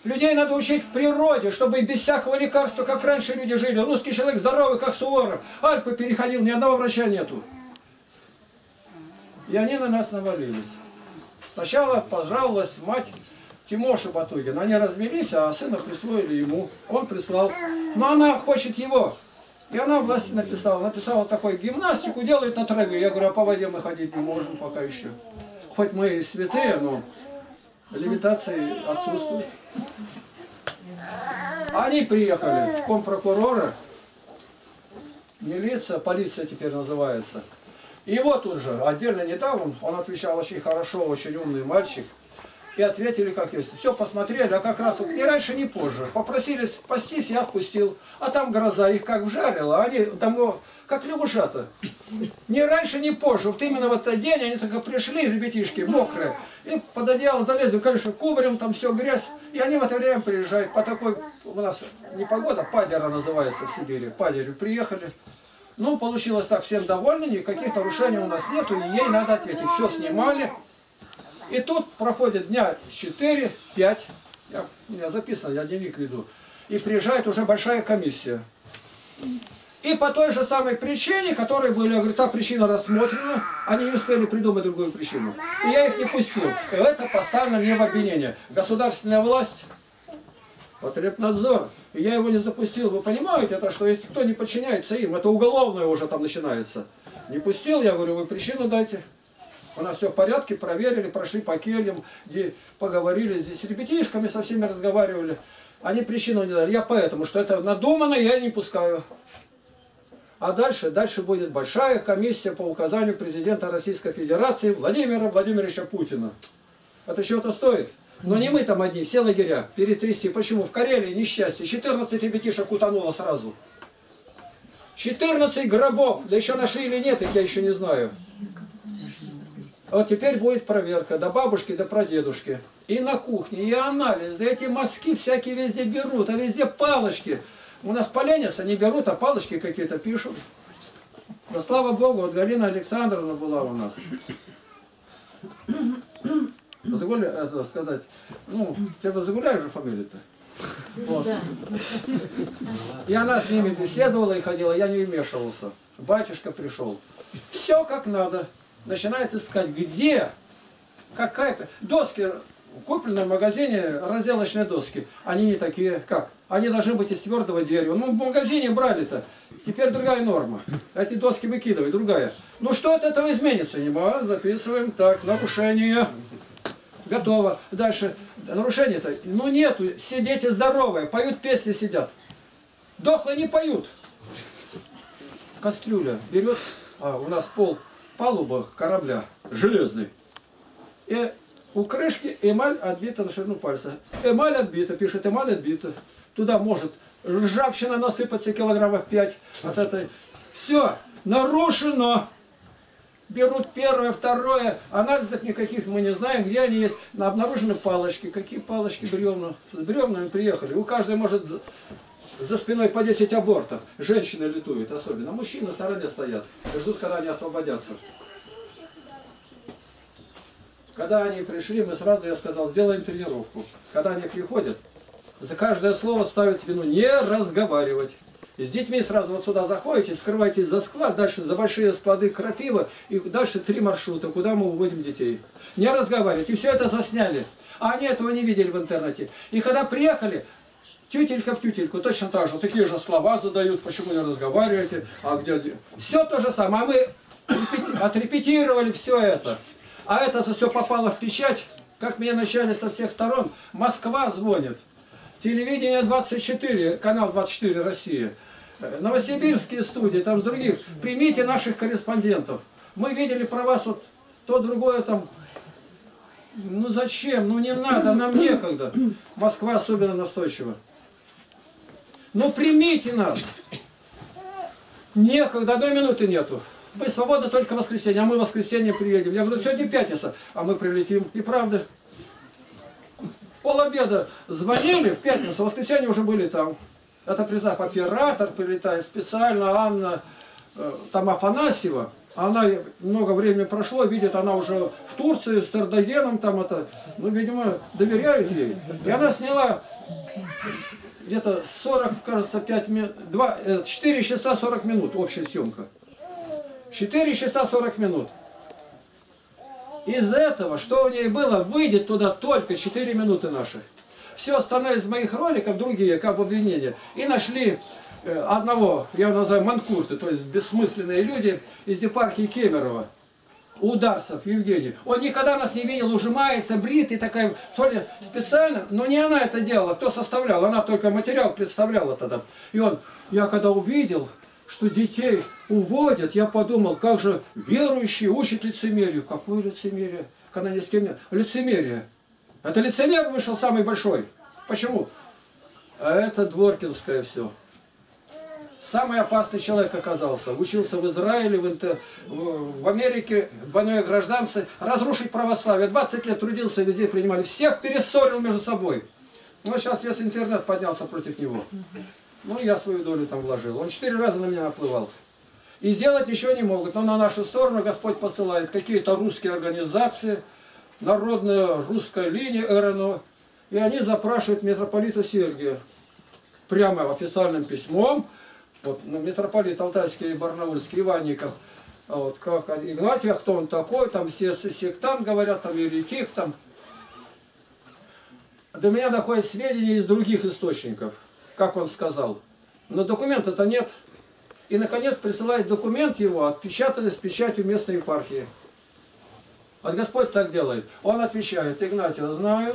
Людей надо учить в природе, чтобы без всякого лекарства, как раньше люди жили. Русский человек здоровый, как Суворов. Альпы переходил, ни одного врача нету. И они на нас навалились. Сначала пожаловалась мать Тимоша Батугина. Они развелись, а сына присвоили ему. Он прислал. Но она хочет его. И она власти написала. Написала такой, гимнастику делает на траве. Я говорю, а по воде мы ходить не можем пока еще. Хоть мы и святые, но левитации отсутствует. Они приехали, компрокурора, милиция, полиция теперь называется. И его тут же отдельно не дал, он, он отвечал очень хорошо, очень умный мальчик. И ответили как есть. Все посмотрели, а как раз вот ни раньше, ни позже. Попросили спастись, я отпустил. А там гроза их как вжарила, они домой, как лягушата. Ни раньше, ни позже. Вот именно в этот день они только пришли, ребятишки, мокрые. И под одеяло залезли, конечно, кубарем, там все грязь. И они в это время приезжают. По такой, у нас не погода, падера называется в Сибири. Падерю приехали. Ну, получилось так, всем довольны, никаких нарушений у нас нету, и ей надо ответить. Все снимали. И тут проходит дня 4-5, я, у меня записано, я дневник веду, и приезжает уже большая комиссия. И по той же самой причине, которая были, я говорю, та причина рассмотрена, они не успели придумать другую причину. И я их не пустил. И это поставлено мне в обвинение. Государственная власть, Потребнадзор, я его не запустил. Вы понимаете, это что, если кто не подчиняется им, это уголовное уже там начинается. Не пустил, я говорю, вы причину дайте. У нас все в порядке, проверили, прошли по кельям, где поговорили, здесь с ребятишками со всеми разговаривали. Они причину не дали. Я поэтому, что это надумано, я не пускаю. А дальше, дальше будет большая комиссия по указанию президента Российской Федерации Владимира Владимировича Путина. Это чего-то стоит. Но не мы там одни, все лагеря перетрясти. Почему? В Карелии несчастье. 14 ребятишек утонуло сразу. 14 гробов. Да еще нашли или нет, их я еще не знаю. Вот теперь будет проверка до бабушки, до прадедушки. И на кухне, и анализ. Да эти мазки всякие везде берут, а везде палочки. У нас поленятся, не берут, а палочки какие-то пишут. Да слава Богу, вот Галина Александровна была у нас. Позволь это сказать. Ну, тебя Загуляй же фамилия-то. Вот. И она с ними беседовала и ходила, я не вмешивался. Батюшка пришел. Все как надо. Начинает искать, где, какая-то... Доски купленные в магазине, разделочные доски. Они не такие, как? Они должны быть из твердого дерева. Ну, в магазине брали-то. Теперь другая норма. Эти доски выкидывай, другая. Ну, что от этого изменится? Не а, записываем. Так, нарушение. Готово. Дальше. Нарушение-то? Ну, нету. Все дети здоровые. Поют песни, сидят. Дохлые не поют. Кастрюля берет, а у нас пол, палуба корабля железный. И у крышки эмаль отбита на ширину пальца. Эмаль отбита, пишет, эмаль отбита. Туда может ржавчина насыпаться килограммов 5 от этой. Все, нарушено. Берут первое, второе, анализов никаких мы не знаем, где они есть. Обнаружены палочки. Какие палочки бревна? С бревнами приехали. У каждой может за спиной по 10 абортов. Женщины летуют особенно. Мужчины на стороне стоят. Ждут, когда они освободятся. Когда они пришли, мы сразу, я сказал, сделаем тренировку. Когда они приходят, за каждое слово ставят вину не разговаривать. С детьми сразу вот сюда заходите, скрывайтесь за склад, дальше за большие склады крапива, и дальше три маршрута, куда мы уводим детей. Не разговаривать. И все это засняли. А они этого не видели в интернете. И когда приехали, тютелька в тютельку, точно так же, такие же слова задают, почему не разговариваете, а где... Все то же самое. А мы отрепетировали все это. А это все попало в печать, как меня начали со всех сторон. Москва звонит. Телевидение 24, канал 24 Россия. Новосибирские студии, там с других. Примите наших корреспондентов. Мы видели про вас вот то другое там. Ну зачем? Ну не надо, нам некогда. Москва особенно настойчива. Ну примите нас. Некогда, одной минуты нету. Вы свободны только в воскресенье, а мы в воскресенье приедем. Я говорю, сегодня пятница, а мы прилетим. И правда. Пол обеда звонили, в пятницу, в воскресенье уже были там. Это призав оператор прилетает специально, Анна э, там Афанасьева. Она много времени прошло, видит, она уже в Турции с Тардагеном там это, ну, видимо, доверяют ей. И она сняла где-то 40, кажется, 5 минут, 2, 4 часа 40 минут общая съемка. 4 часа 40 минут. Из этого, что у ней было, выйдет туда только 4 минуты наших. Все остальное из моих роликов, другие, как обвинения. И нашли э, одного, я его называю манкурты, то есть бессмысленные люди из епархии Кемерово. Ударцев Евгений. Он никогда нас не видел, ужимается, брит и такая, то ли специально, но не она это делала, кто составлял, она только материал представляла тогда. И он, я когда увидел, что детей уводят, я подумал, как же верующие учат лицемерию. Какое лицемерие? Когда ни с кем нет. Лицемерие. Это лицемер вышел самый большой. Почему? А это Дворкинское все. Самый опасный человек оказался. Учился в Израиле, в, Интер... в Америке, двойное гражданство. Разрушить православие. 20 лет трудился, везде принимали. Всех перессорил между собой. Ну, сейчас весь интернет поднялся против него. Ну, я свою долю там вложил. Он четыре раза на меня наплывал. И сделать ничего не могут. Но на нашу сторону Господь посылает какие-то русские организации, народная русская линия РНО. И они запрашивают митрополита Сергия прямо официальным письмом вот, ну, митрополит Алтайский и Барнаульский Иванников, а вот, как Игнатий, а кто он такой, там все сектант говорят, там еретик, там. До меня доходят сведения из других источников, как он сказал. Но документа-то нет. И, наконец, присылает документ его, отпечатанный с печатью местной епархии. Вот Господь так делает. Он отвечает, Игнатий, знаю,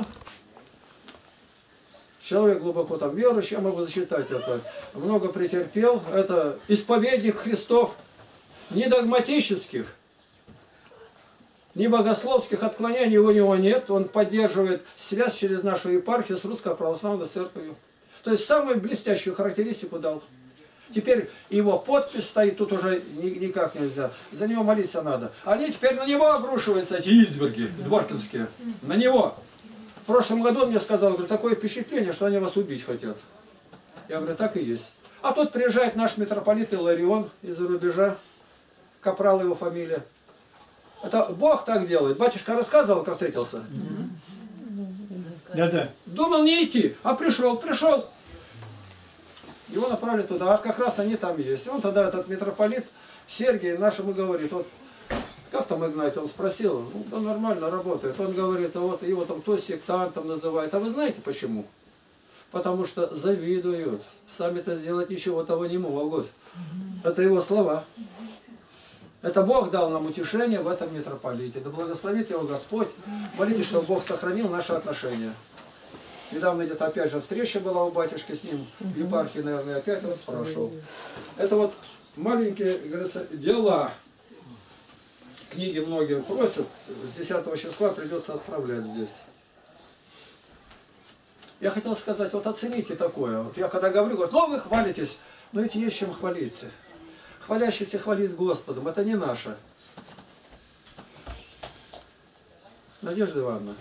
человек глубоко там верующий, я могу зачитать это, много претерпел, это исповедник Христов, не догматических, ни богословских отклонений у него нет, он поддерживает связь через нашу епархию с Русской Православной Церковью. То есть самую блестящую характеристику дал. Теперь его подпись стоит, тут уже никак нельзя. За него молиться надо. Они теперь на него обрушиваются, эти изверги дворкинские. На него. В прошлом году он мне сказал, говорит, такое впечатление, что они вас убить хотят. Я говорю, так и есть. А тут приезжает наш митрополит Иларион из-за рубежа, Капрал его фамилия. Это Бог так делает. Батюшка рассказывал, как встретился? Да, да. Думал не идти, а пришел, пришел. Его направили туда, а как раз они там есть. Он тогда, этот митрополит Сергий нашему говорит, вот как там Игнатий? Он спросил, ну, да нормально работает. Он говорит, а вот его там то сектантом называют. А вы знаете почему? Потому что завидуют. Сами-то сделать ничего того не могут. Это его слова. Это Бог дал нам утешение в этом митрополите. Да благословит его Господь. Молитесь, чтобы Бог сохранил наши отношения. Недавно где-то опять же встреча была у батюшки с ним, в епархии, наверное, опять он спрашивал. Это вот маленькие, говорится, дела книги многие просят, с 10 числа придется отправлять здесь. Я хотел сказать, вот оцените такое. Вот я когда говорю, говорят, ну вы хвалитесь, но ведь есть чем хвалиться. Хвалящийся хвалить Господом, это не наше. Надежда Ивановна,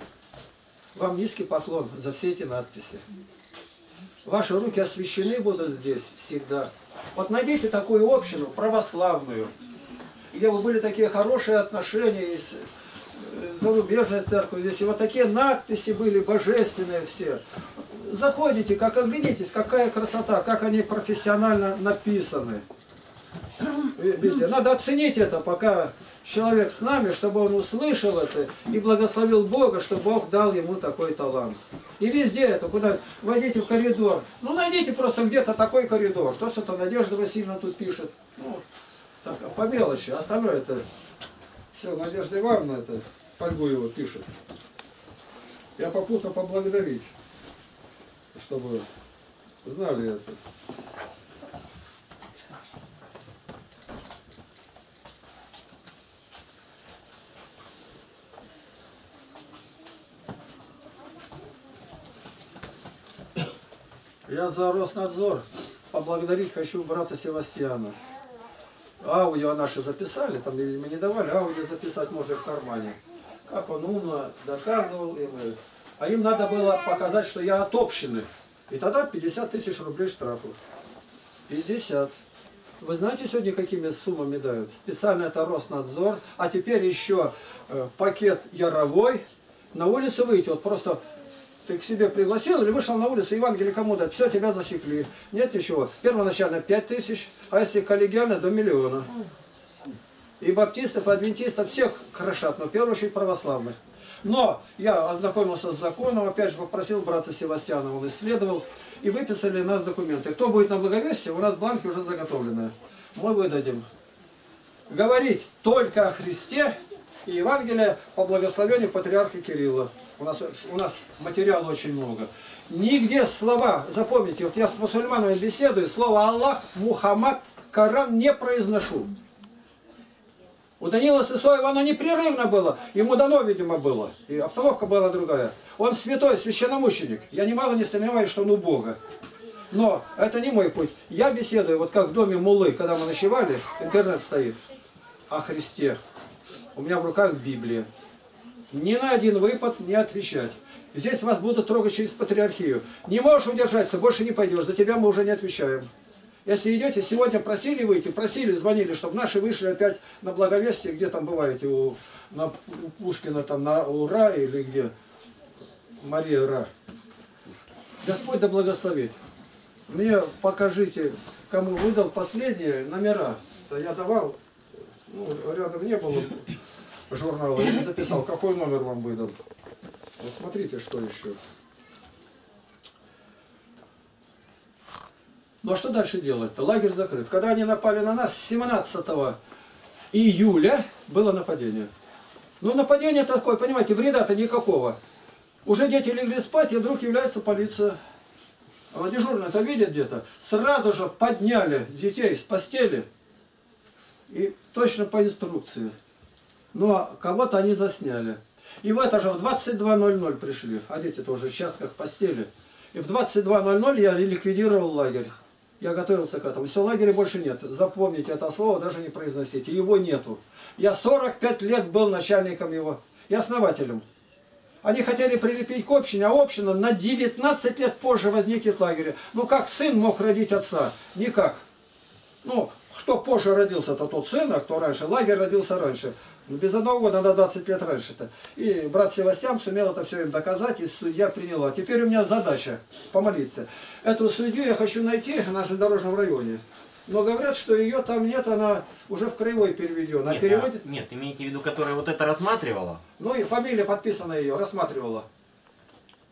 вам низкий поклон за все эти надписи. Ваши руки освящены будут здесь всегда. Вот найдите такую общину, православную, где бы были такие хорошие отношения с э, зарубежной церковью, здесь и вот такие надписи были божественные все. Заходите, как оглянитесь, какая красота, как они профессионально написаны. Видите, надо оценить это, пока человек с нами, чтобы он услышал это и благословил Бога, что Бог дал ему такой талант. И везде это, куда войдите в коридор, ну найдите просто где-то такой коридор. То, что-то Надежда Васильевна тут пишет. Ну, так, а по мелочи, остальное это все, Надежда Ивановна это фольгу его пишет. Я попутно поблагодарить, чтобы знали это. Я за Роснадзор поблагодарить хочу брата Севастьяна аудио наши записали, там мы не давали, аудио записать можно в кармане. Как он умно доказывал им. А им надо было показать, что я от общины. И тогда 50 тысяч рублей штрафу. 50. Вы знаете сегодня какими суммами дают? Специально это Роснадзор, а теперь еще э, пакет Яровой. На улицу выйти, вот просто ты к себе пригласил или вышел на улицу, Евангелие кому дать, все, тебя засекли. Нет ничего. Первоначально 5 тысяч, а если коллегиально, до миллиона. И баптистов, и адвентистов всех крошат, но в первую очередь православных. Но я ознакомился с законом, опять же попросил брата Севастьяна, он исследовал, и выписали нас документы. Кто будет на благовестие, у нас бланки уже заготовлены. Мы выдадим. Говорить только о Христе и Евангелие по благословению патриарха Кирилла. У нас, у нас материала очень много. Нигде слова, запомните, вот я с мусульманами беседую, слово Аллах, Мухаммад, Коран не произношу. У Данила Сысоева оно непрерывно было. Ему дано, видимо, было. И обстановка была другая. Он святой, священномученик. Я немало не сомневаюсь, что он у Бога. Но это не мой путь. Я беседую, вот как в доме Мулы, когда мы ночевали, интернет стоит, о Христе. У меня в руках Библия. Ни на один выпад не отвечать. Здесь вас будут трогать через патриархию. Не можешь удержаться, больше не пойдешь. За тебя мы уже не отвечаем. Если идете, сегодня просили выйти, просили, звонили, чтобы наши вышли опять на благовестие, где там бываете, у, на, у Пушкина, там на Ура или где? Мария Ра. Господь да благословит. Мне покажите, кому выдал последние номера. Я давал, ну, рядом не было журнала, не записал, какой номер вам выдал. Вот смотрите, что еще. Ну а что дальше делать-то? Лагерь закрыт. Когда они напали на нас, 17 июля было нападение. Ну нападение такое, понимаете, вреда-то никакого. Уже дети легли спать, и вдруг является полиция. А дежурный это видит где-то. Сразу же подняли детей с постели. И точно по инструкции. Ну а кого-то они засняли. И в это же в 22.00 пришли. А дети-то уже в часках постели. И в 22.00 я ликвидировал лагерь. Я готовился к этому. Все, лагеря больше нет. Запомните это слово, даже не произносите. Его нету. Я 45 лет был начальником его и основателем. Они хотели прилепить к общине, а община на 19 лет позже возникнет в лагере. Ну как сын мог родить отца? Никак. Ну, кто позже родился-то тот сын, а кто раньше? Лагерь родился раньше. Ну, без одного года на 20 лет раньше-то. И брат Севастьян сумел это все им доказать, и судья приняла. Теперь у меня задача помолиться. Эту судью я хочу найти в нашем дорожном районе. Но говорят, что ее там нет, она уже в краевой переведена. Нет, переводит... а- нет, имеете в виду, которая вот это рассматривала? Ну и фамилия подписана ее, рассматривала.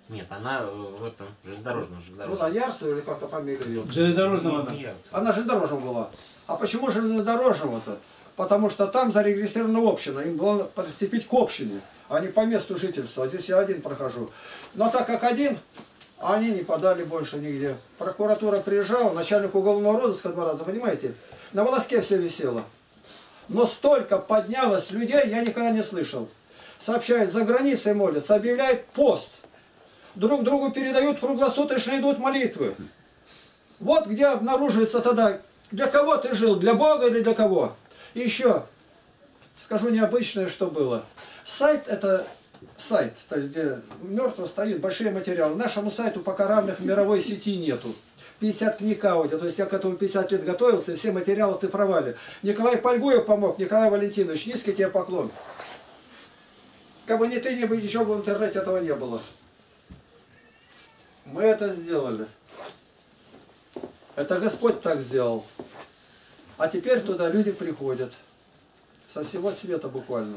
Нет, она э, в этом железнодорожном, Ну, железнодорожном. Ярцева или как-то фамилия ее. Железнодорожного Не Ярцево. Она железнодорожным была. А почему железнодорожного-то? Потому что там зарегистрирована община. Им было приступить к общине, а не по месту жительства. Здесь я один прохожу. Но так как один, они не подали больше нигде. Прокуратура приезжала, начальник уголовного розыска два раза, понимаете? На волоске все висело. Но столько поднялось людей, я никогда не слышал. Сообщают, за границей молятся, объявляют пост. Друг другу передают, круглосуточно идут молитвы. Вот где обнаруживается тогда, для кого ты жил, для Бога или для кого. И еще, скажу необычное, что было. Сайт это сайт, то есть где мертво стоит, большие материалы. Нашему сайту пока равных в мировой сети нету. 50 книг аудио, то есть я к этому 50 лет готовился, и все материалы цифровали. Николай Польгуев помог, Николай Валентинович, низкий тебе поклон. Как бы не ты, ни бы ничего бы в интернете этого не было. Мы это сделали. Это Господь так сделал. А теперь туда люди приходят. Со всего света буквально.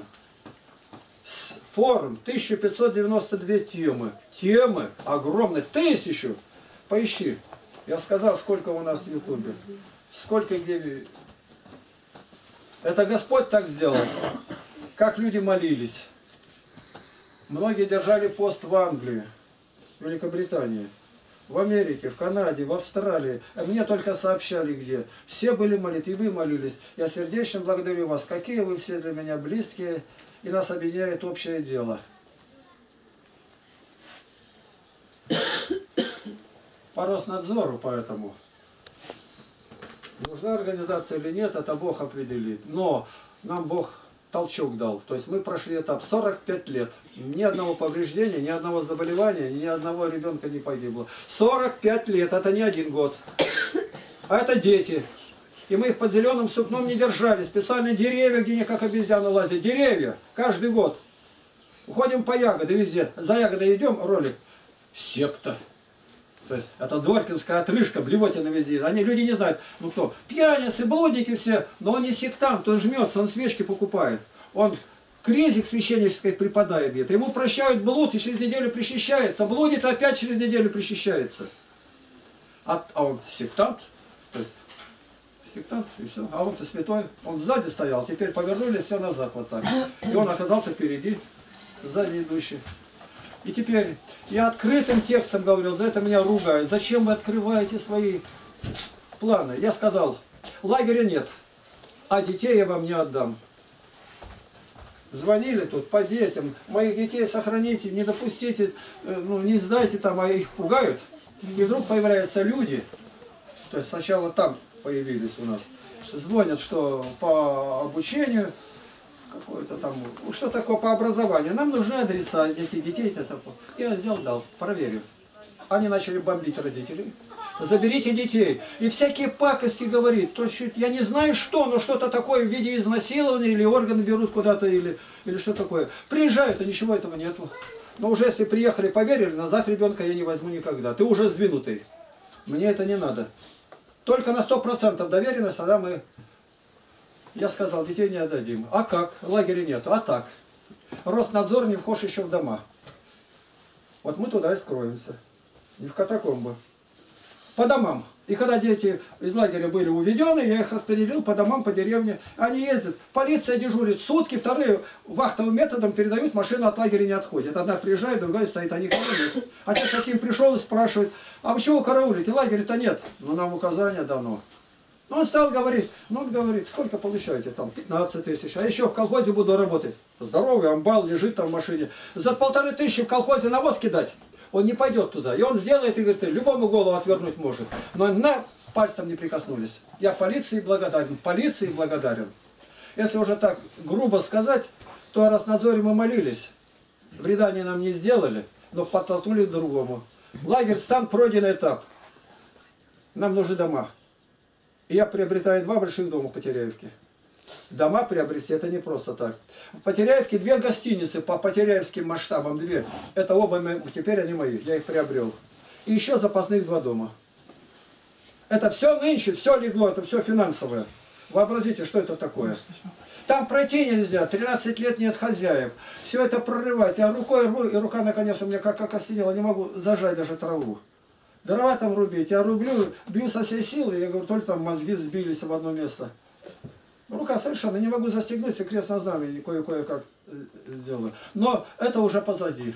Форум, 1592 темы. Темы огромные, тысячу. Поищи. Я сказал, сколько у нас в Ютубе. Сколько где... Это Господь так сделал. Как люди молились. Многие держали пост в Англии, Великобритании, в Америке, в Канаде, в Австралии. Мне только сообщали где. Все были молитвы, вы молились. Я сердечно благодарю вас. Какие вы все для меня близкие, и нас объединяет общее дело. По Роснадзору поэтому. Нужна организация или нет, это Бог определит. Но нам Бог толчок дал. То есть мы прошли этап 45 лет. Ни одного повреждения, ни одного заболевания, ни одного ребенка не погибло. 45 лет, это не один год. А это дети. И мы их под зеленым сукном не держали. Специальные деревья, где они как обезьяны лазят. Деревья. Каждый год. Уходим по ягоды везде. За ягодой идем, ролик. Секта. То есть это дворкинская отрыжка, блевотина везде. Они люди не знают, ну кто, пьяницы, блудники все, но он не сектант, он жмется, он свечки покупает. Он кризик священнической припадает где-то. Ему прощают блуд и через неделю причащается. Блудит, опять через неделю причащается. А, а он сектант, то есть сектант, и все. А он-то святой, он сзади стоял, теперь повернули все назад вот так. И он оказался впереди, сзади идущий. И теперь я открытым текстом говорил, за это меня ругают. Зачем вы открываете свои планы? Я сказал, лагеря нет, а детей я вам не отдам. звонили тут по детям, моих детей сохраните, не допустите, э, ну не сдайте там, а их пугают. И вдруг появляются люди, то есть сначала там появились у нас, звонят, что по обучению, какое-то там, что такое по образованию, нам нужны адреса этих детей. Это, я взял, дал, проверю. Они начали бомбить родителей. Заберите детей. И всякие пакости говорит. То есть, я не знаю что, но что-то такое в виде изнасилования, или органы берут куда-то, или, или что такое. Приезжают, а ничего этого нету. Но уже если приехали, поверили, назад ребенка я не возьму никогда. Ты уже сдвинутый. Мне это не надо. Только на 100% доверенность, тогда мы... Я сказал, детей не отдадим. А как? Лагеря нету. А так. Роснадзор не вхож еще в дома. Вот мы туда и скроемся. Не в катакомбы. По домам. И когда дети из лагеря были уведены, я их распределил по домам, по деревне. Они ездят. Полиция дежурит сутки, вторые вахтовым методом передают, машина от лагеря не отходит. Одна приезжает, другая стоит, они караулят. Отец таким пришел и спрашивает, а чего караулите? Лагеря-то нет. Ну, нам указания дано. Он стал говорить, ну, он говорит, сколько получаете? Там 15 тысяч. А еще в колхозе буду работать. Здоровый амбал лежит там в машине. За полторы тысячи в колхозе навоз кидать он не пойдет туда. И он сделает, и говорит, любому голову отвернуть может. Но на пальцем не прикоснулись. Я полиции благодарен, полиции благодарен. Если уже так грубо сказать, то о Роснадзоре мы молились. Вреда они нам не сделали, но подтолкнули другому. Лагерь стан пройденный этап. Нам нужны дома. Я приобретаю два больших дома в Потеряевке. Дома приобрести это не просто так. В Потеряевке две гостиницы по потеряевским масштабам, две. Это оба теперь они мои, я их приобрел. И еще запасных два дома. Это все нынче, все легло, это все финансовое. Вообразите, что это такое. Там пройти нельзя, 13 лет нет хозяев. Все это прорывать. А рукой, и рука наконец у меня как, как осенела, не могу зажать даже траву. Дрова там рубить. Я рублю, бью со всей силы, я говорю, только там мозги сбились в одно место. Рука совершенно, не могу застегнуть, и крест на знамени кое-кое-как э, сделаю. Но это уже позади.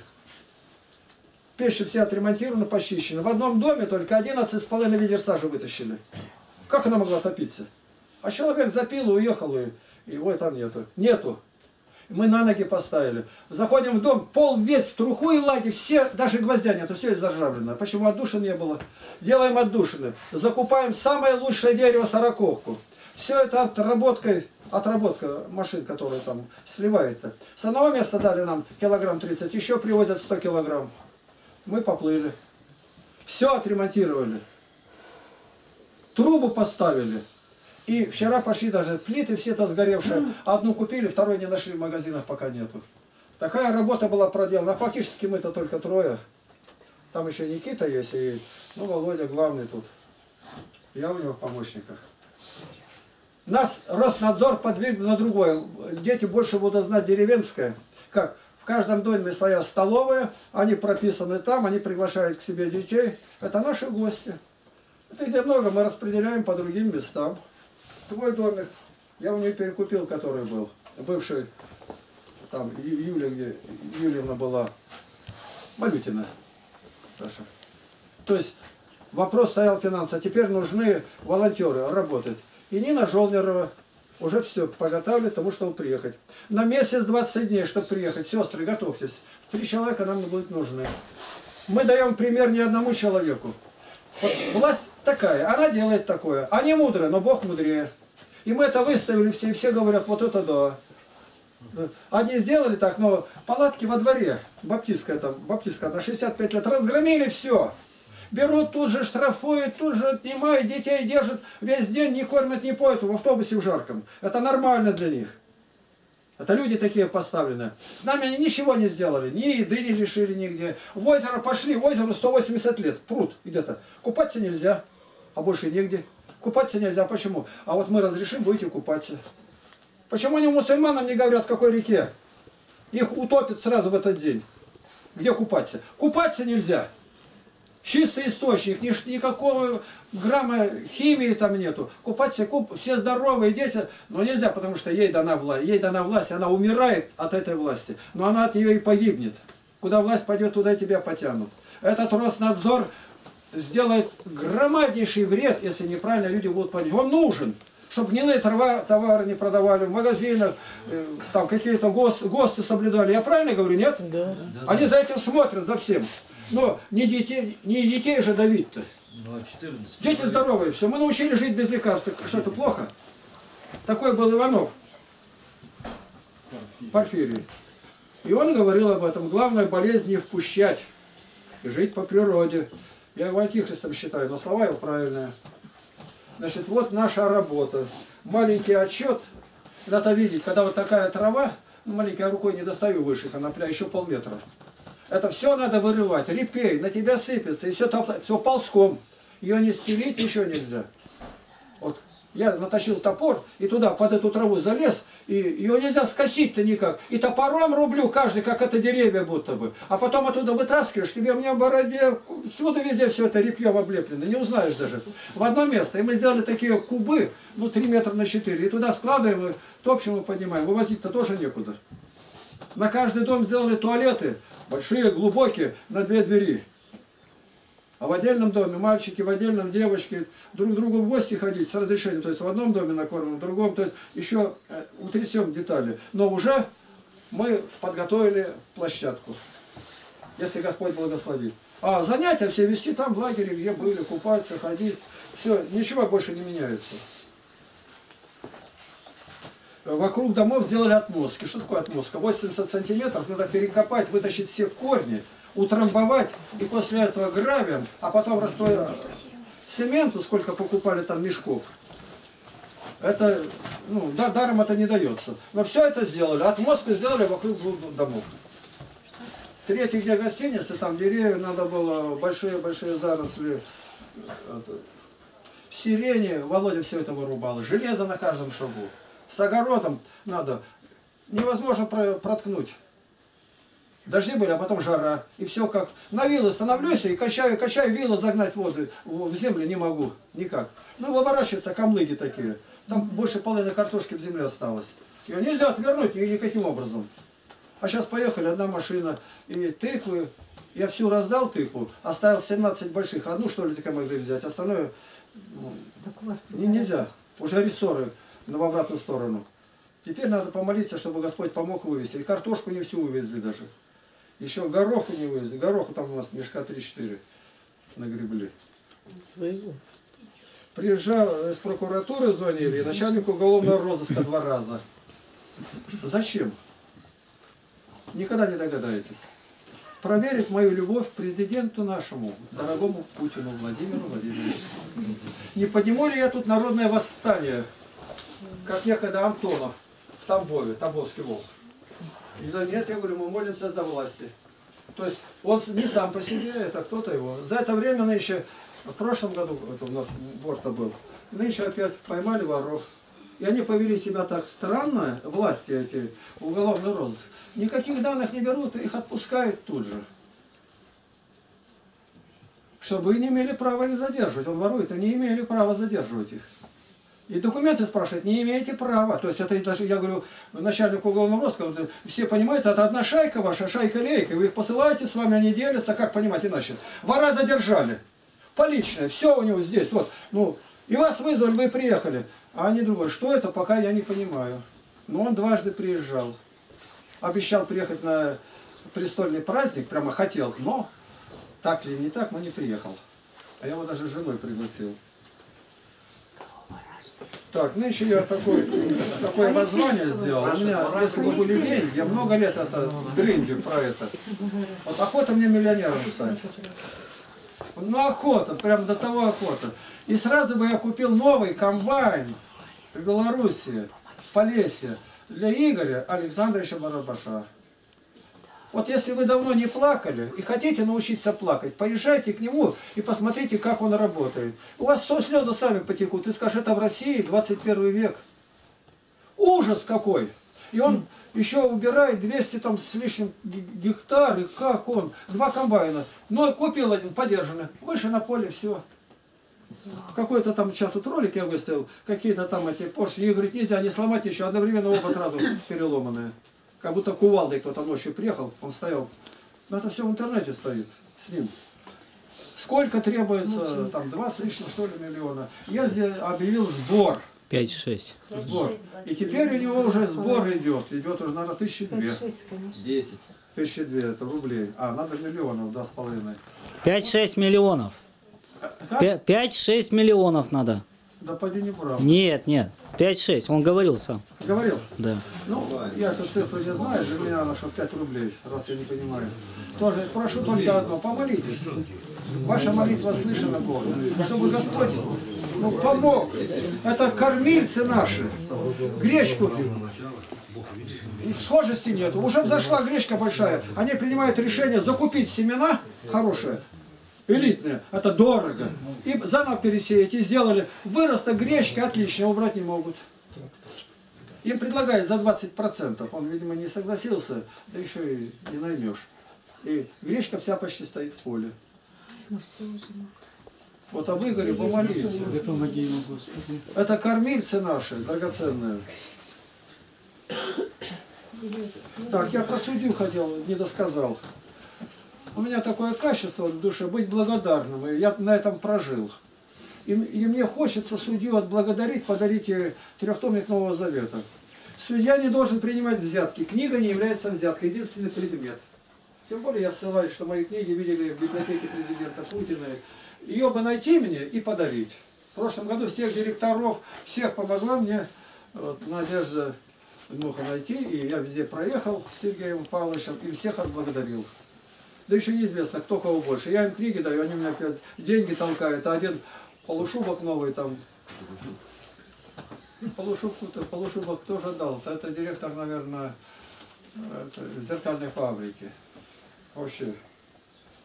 Печи все отремонтированы, почищены. В одном доме только 11,5 ведер сажи вытащили. Как она могла топиться? А человек запил и уехал, и его там нету. Нету. Мы на ноги поставили. Заходим в дом, пол весь в труху и лаги, все, даже гвоздя нету, все заржавлено. Почему отдушин не было? Делаем отдушины. Закупаем самое лучшее дерево сороковку. Все это отработкой, отработка машин, которые там сливают-то. С одного места дали нам килограмм 30, еще привозят 100 килограмм. Мы поплыли. Все отремонтировали. Трубу поставили. И вчера пошли даже плиты все там сгоревшие. Одну купили, второй не нашли в магазинах, пока нету. Такая работа была проделана. Фактически мы-то только трое. Там еще Никита есть, и ну, Володя главный тут. Я у него в помощниках. Нас Роснадзор подвигнул на другое. Дети больше будут знать деревенское. Как? В каждом доме своя столовая, они прописаны там, они приглашают к себе детей. Это наши гости. Это где много мы распределяем по другим местам. Твой домик, я у нее перекупил, который был. Бывший, там, Юля, где Юльевна была. Малютина. Саша. То есть вопрос стоял финансов. А теперь нужны волонтеры работать. И Нина Жолнерова уже все подготавливает тому, чтобы приехать. На месяц 20 дней, чтобы приехать. Сестры, готовьтесь. Три человека нам будут нужны. Мы даем пример не одному человеку. Власть такая, она делает такое. Они мудрые, но Бог мудрее. И мы это выставили все, и все говорят, вот это да. Они сделали так, но палатки во дворе, баптистская там, баптистская на 65 лет, разгромили все. Берут, тут же штрафуют, тут же отнимают, детей держат весь день, не кормят, не поют в автобусе в жарком. Это нормально для них. Это люди такие поставлены. С нами они ничего не сделали, ни еды не лишили нигде. В озеро пошли, в озеро 180 лет, пруд где-то. Купаться нельзя, а больше негде. Купаться нельзя, почему? А вот мы разрешим, будете купаться. Почему они мусульманам не говорят, какой реке? Их утопят сразу в этот день. Где купаться? Купаться нельзя. Чистый источник, ни, никакого грамма химии там нету. Купаться, куп, все здоровые дети, но нельзя, потому что ей дана власть. Ей дана власть, она умирает от этой власти, но она от нее и погибнет. Куда власть пойдет, туда тебя потянут. Этот Роснадзор сделает громаднейший вред, если неправильно люди будут понять. Он нужен. чтобы гнилые трава, товары не продавали в магазинах, э, там какие-то гос, ГОСТы соблюдали. Я правильно говорю, нет? Да. Они за этим смотрят, за всем. Но не детей, не детей же давить-то. Дети здоровые, все. Мы научили жить без лекарств. Что это плохо? Такой был Иванов. Порфирий. И он говорил об этом. Главное болезнь не впущать. И жить по природе. Я его антихристом считаю, но слова его правильные. Значит, вот наша работа. Маленький отчет. Надо видеть, когда вот такая трава, ну, маленькой рукой не достаю выше конопля, еще полметра. Это все надо вырывать. Репей, на тебя сыпется, и все, все ползком. Ее не спилить, ничего нельзя. Вот я натащил топор и туда под эту траву залез, и ее нельзя скосить-то никак. И топором рублю каждый, как это деревья будто бы. А потом оттуда вытаскиваешь, тебе меня в бороде, всюду везде все это репьем облеплено, не узнаешь даже. В одно место. И мы сделали такие кубы, ну 3 метра на 4, и туда складываем, и топчем и поднимаем. Вывозить-то тоже некуда. На каждый дом сделали туалеты, большие, глубокие, на две двери. А в отдельном доме мальчики, в отдельном девочки друг другу в гости ходить с разрешением. То есть в одном доме накормим, в другом. То есть еще э, утрясем детали. Но уже мы подготовили площадку. Если Господь благословит. А занятия все вести там в лагере, где были, купаться, ходить. Все, ничего больше не меняется. Вокруг домов сделали отмостки. Что такое отмостка? 80 сантиметров надо перекопать, вытащить все корни утрамбовать и после этого гравием, а потом расстоя цементу, сколько покупали там мешков. Это, ну, да, даром это не дается. Но все это сделали, от сделали вокруг домов. Третий, где гостиница, там деревья, надо было большие-большие заросли. Сирени, Володя все это вырубал. Железо на каждом шагу. С огородом надо. Невозможно проткнуть. Дожди были, а потом жара. И все как... На вилы становлюсь и качаю, качаю, вилы загнать воду в землю не могу. Никак. Ну, выворачиваются камлыги такие. Там больше половины картошки в земле осталось. Ее нельзя отвернуть никаким образом. А сейчас поехали, одна машина, и тыквы, я всю раздал тыкву, оставил 17 больших. Одну, что ли, только могли взять, остальное ну, не, нельзя. Уже рессоры в обратную сторону. Теперь надо помолиться, чтобы Господь помог вывести. И картошку не всю увезли даже. Еще гороху не вывезли. Гороху там у нас мешка 3-4 нагребли. Своего. Приезжал из прокуратуры, звонили, и начальник уголовного розыска два раза. Зачем? Никогда не догадаетесь. Проверить мою любовь к президенту нашему, дорогому Путину Владимиру Владимировичу. Не подниму ли я тут народное восстание, как некогда Антонов в Тамбове, Тамбовский волк? И за нет, я говорю, мы молимся за власти. То есть он не сам по себе, это кто-то его. За это время нынче, в прошлом году, это у нас борта был, нынче опять поймали воров. И они повели себя так странно, власти эти, уголовный розыск. Никаких данных не берут, их отпускают тут же. Чтобы вы не имели права их задерживать. Он ворует, а не имели права задерживать их. И документы спрашивают, не имеете права. То есть это даже, я говорю, начальник уголовного розыска, все понимают, это одна шайка ваша, шайка-лейка, вы их посылаете, с вами они делятся, как понимать иначе? Вора задержали, поличное, все у него здесь, вот, ну, и вас вызвали, вы приехали. А они думают, что это, пока я не понимаю. Но он дважды приезжал. Обещал приехать на престольный праздник, прямо хотел, но так ли не так, но не приехал. А я его даже женой пригласил. Так, ну еще я такой, такое воззвание сделал. У меня, если бы были деньги, я много лет это дрынью про это. Вот охота мне миллионером стать. Ну охота, прям до того охота. И сразу бы я купил новый комбайн в Беларуси, в Полесье, для Игоря Александровича Барабаша. Вот если вы давно не плакали и хотите научиться плакать, поезжайте к нему и посмотрите, как он работает. У вас все слезы сами потекут. Ты скажешь, это в России 21 век. Ужас какой! И он еще убирает 200 там с лишним гектар, и как он? Два комбайна. Но купил один, подержанный. Выше на поле, все. Какой-то там сейчас вот ролик я выставил, какие-то там эти поршни, и говорит, нельзя не сломать еще, одновременно оба сразу переломанные. Как будто кувалдой кто-то ночью приехал, он стоял. Но это все в интернете стоит с ним. Сколько требуется, там, два с лишним, что ли, миллиона. Я здесь объявил сбор. 5-6. Сбор. И теперь у него уже сбор идет. Идет уже, наверное, тысячи две. 10. Тысячи две, это рублей. А, надо миллионов, два с половиной. 5-6 миллионов. Как? 5-6 миллионов надо. Да поди не прав. Нет, нет. 5-6. Он говорил сам. Говорил? Да. Ну, я эту цифру не знаю, для меня она что 5 рублей, раз я не понимаю. Тоже прошу только одно, помолитесь. Ваша молитва слышана Богом, чтобы Господь ну, помог. Это кормильцы наши. Гречку схожести нету. Уже зашла гречка большая. Они принимают решение закупить семена хорошие, элитные. Это дорого. И заново пересеять. И сделали. Выросла гречка, отлично, убрать не могут. Им предлагают за 20%. Он, видимо, не согласился, да еще и не наймешь. И гречка вся почти стоит в поле. Вот, а вы, говорю, помолитесь. Помоги ему, Господи. Это кормильцы наши, драгоценные. Так, я про судью хотел, не досказал. У меня такое качество в душе быть благодарным, и я на этом прожил. И, и мне хочется судью отблагодарить, подарить ей трехтомник Нового Завета. Судья не должен принимать взятки. Книга не является взяткой, единственный предмет. Тем более я ссылаюсь, что мои книги видели в библиотеке президента Путина. Ее бы найти мне и подарить. В прошлом году всех директоров, всех помогла мне вот, Надежда Дмуха найти, и я везде проехал с Сергеем Павловичем и всех отблагодарил. Да еще неизвестно, кто кого больше. Я им книги даю, они мне опять деньги толкают, а один полушубок новый там. Полушубку-то, полушубок тоже дал. Это директор, наверное, это, зеркальной фабрики. Вообще.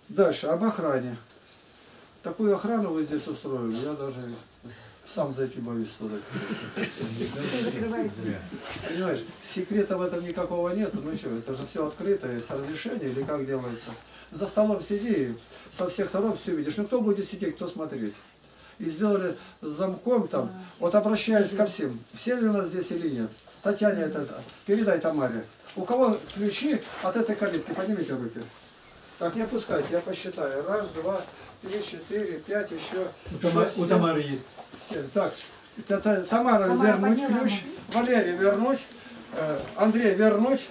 Дальше, об охране. Такую охрану вы здесь устроили, я даже сам зайти боюсь туда. Все закрывается. Понимаешь, секрета в этом никакого нету. Ну что, это же все открыто, с разрешения или как делается. За столом сиди, со всех сторон все видишь. Ну кто будет сидеть, кто смотреть. И сделали с замком там. Вот обращаюсь ко всем. Все ли у нас здесь или нет? Татьяне это, передай Тамаре. У кого ключи от этой калитки? Поднимите руки. Так, не опускайте, я посчитаю. Раз, два, три, четыре, пять, еще У, Тама- шесть, у семь. Тамары есть. Все, Так, Та- Та- Тамара, вернуть ключ, Валерий вернуть, э, Андрей вернуть,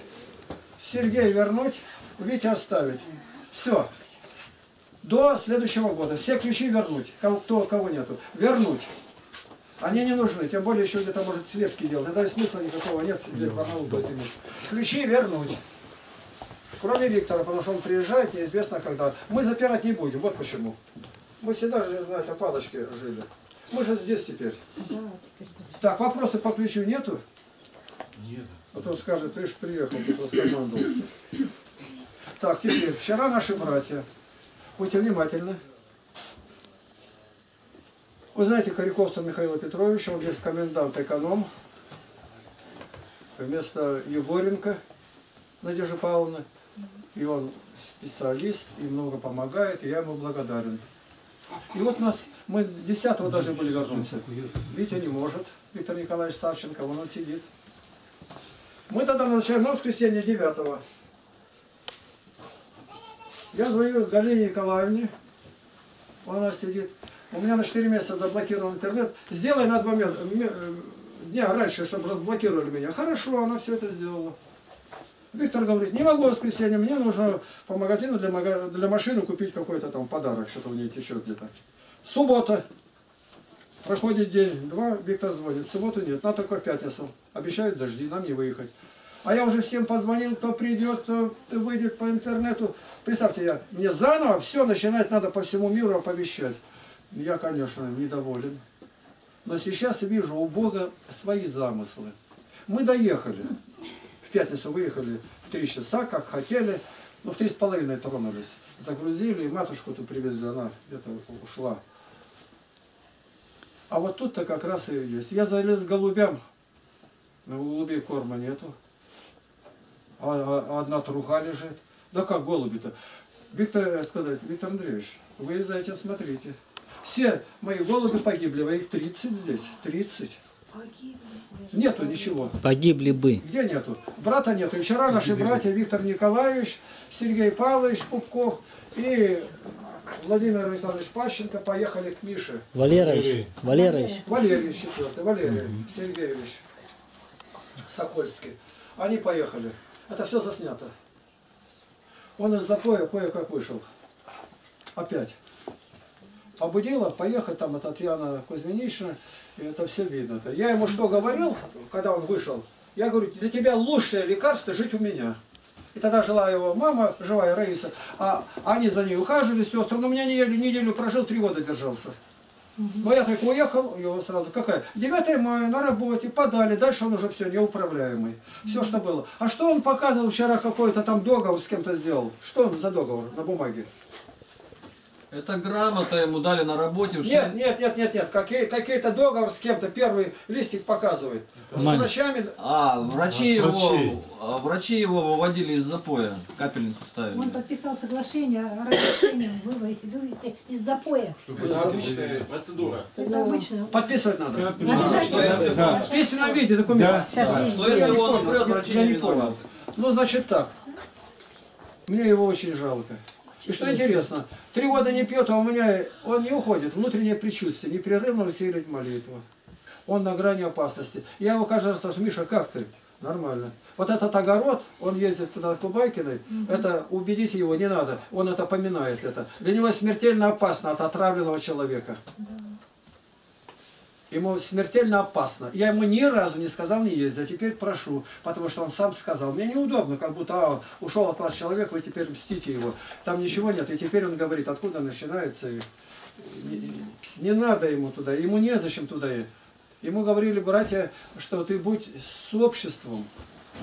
Сергей вернуть, Витя оставить. Все. До следующего года. Все ключи вернуть. Кого, кто, кого нету. Вернуть. Они не нужны, тем более еще где-то может слепки делать. Тогда и смысла никакого нет, здесь Барнаул будет иметь. Ключи вернуть. Кроме Виктора, потому что он приезжает, неизвестно когда. Мы запирать не будем, вот почему. Мы всегда же на этой палочке жили. Мы же здесь теперь. Так, вопросы по ключу нету? Нет. А то скажет, ты же приехал, ты раскомандовался. Так, теперь, вчера наши братья. Будьте внимательны. Вы знаете Коряковца Михаила Петровича, он здесь комендант эконом. Вместо Егоренко Надежды Павловны. И он специалист, и много помогает, и я ему благодарен. И вот нас, мы 10 даже были вернуться. Витя не может, Виктор Николаевич Савченко, он сидит. Мы тогда назначаем на воскресенье 9 Я звоню Галине Николаевне, она сидит. У меня на 4 месяца заблокирован интернет. Сделай на 2 ме- ме- дня раньше, чтобы разблокировали меня. Хорошо, она все это сделала. Виктор говорит, не могу в воскресенье, мне нужно по магазину для, мага- для машины купить какой-то там подарок, что-то у нее течет где-то. Суббота. Проходит день, два, Виктор звонит. В субботу нет, на только пятницу. Обещают дожди, нам не выехать. А я уже всем позвонил, кто придет, кто выйдет по интернету. Представьте, я, мне заново все начинать надо по всему миру оповещать. Я, конечно, недоволен. Но сейчас вижу у Бога свои замыслы. Мы доехали. В пятницу выехали в три часа, как хотели. Ну, в три с половиной тронулись. Загрузили, и матушку тут привезли, она где-то ушла. А вот тут-то как раз и есть. Я залез к голубям. Но у голубей корма нету. А, а одна труха лежит. Да как голуби-то? Виктор, э, сказать, Виктор Андреевич, вы за этим смотрите. Все мои голуби погибли, а их 30 здесь. 30. Нету ничего. Погибли бы. Где нету? Брата нету. И вчера наши братья Виктор Николаевич, Сергей Павлович Пупков и Владимир Александрович Пащенко поехали к Мише. Валерыч, Валерыч. Валерий четвертый, Валерий Сергеевич Сокольский. Они поехали. Это все заснято. Он из запоя кое-как вышел. Опять. Побудила поехать, там, это Татьяна Кузьминична, и это все видно. -то. Я ему что говорил, когда он вышел? Я говорю, для тебя лучшее лекарство жить у меня. И тогда жила его мама, живая Раиса, а они за ней ухаживали, сестры. Но у меня неделю, неделю прожил, три года держался. Но я только уехал, его сразу, какая? 9 мая, на работе, подали, дальше он уже все, неуправляемый. Все, что было. А что он показывал вчера, какой-то там договор с кем-то сделал? Что он за договор на бумаге? Это грамота ему дали на работе. Нет, нет, нет, нет, нет, какие, какие-то договор с кем-то, первый листик показывает. С Маме. врачами, А, врачи А, его, врачи. врачи его выводили из запоя, капельницу ставили. Он подписал соглашение о разрешении вывести, вывести из запоя. Это обычная процедура. Это обычно. подписывать надо. Обязательно. Что если, Да. Виде документ. Да. Да. что если он умрет, я- врачи я не не понял. Ну, значит так. Мне его очень жалко. И что интересно, три года не пьет, а у меня он не уходит. Внутреннее предчувствие, непрерывно усиливать молитву. Он на грани опасности. Я его каждый раз спрашиваю, Миша, как ты? Нормально. Вот этот огород, он ездит туда к Кубайкиной, это убедить его не надо. Он это поминает это. Для него смертельно опасно от отравленного человека. Ему смертельно опасно. Я ему ни разу не сказал не ездить, а теперь прошу, потому что он сам сказал. Мне неудобно, как будто а, ушел от вас человек, вы теперь мстите его. Там ничего нет. И теперь он говорит, откуда начинается. И не, не надо ему туда, ему незачем туда. Ему говорили братья, что ты будь с обществом,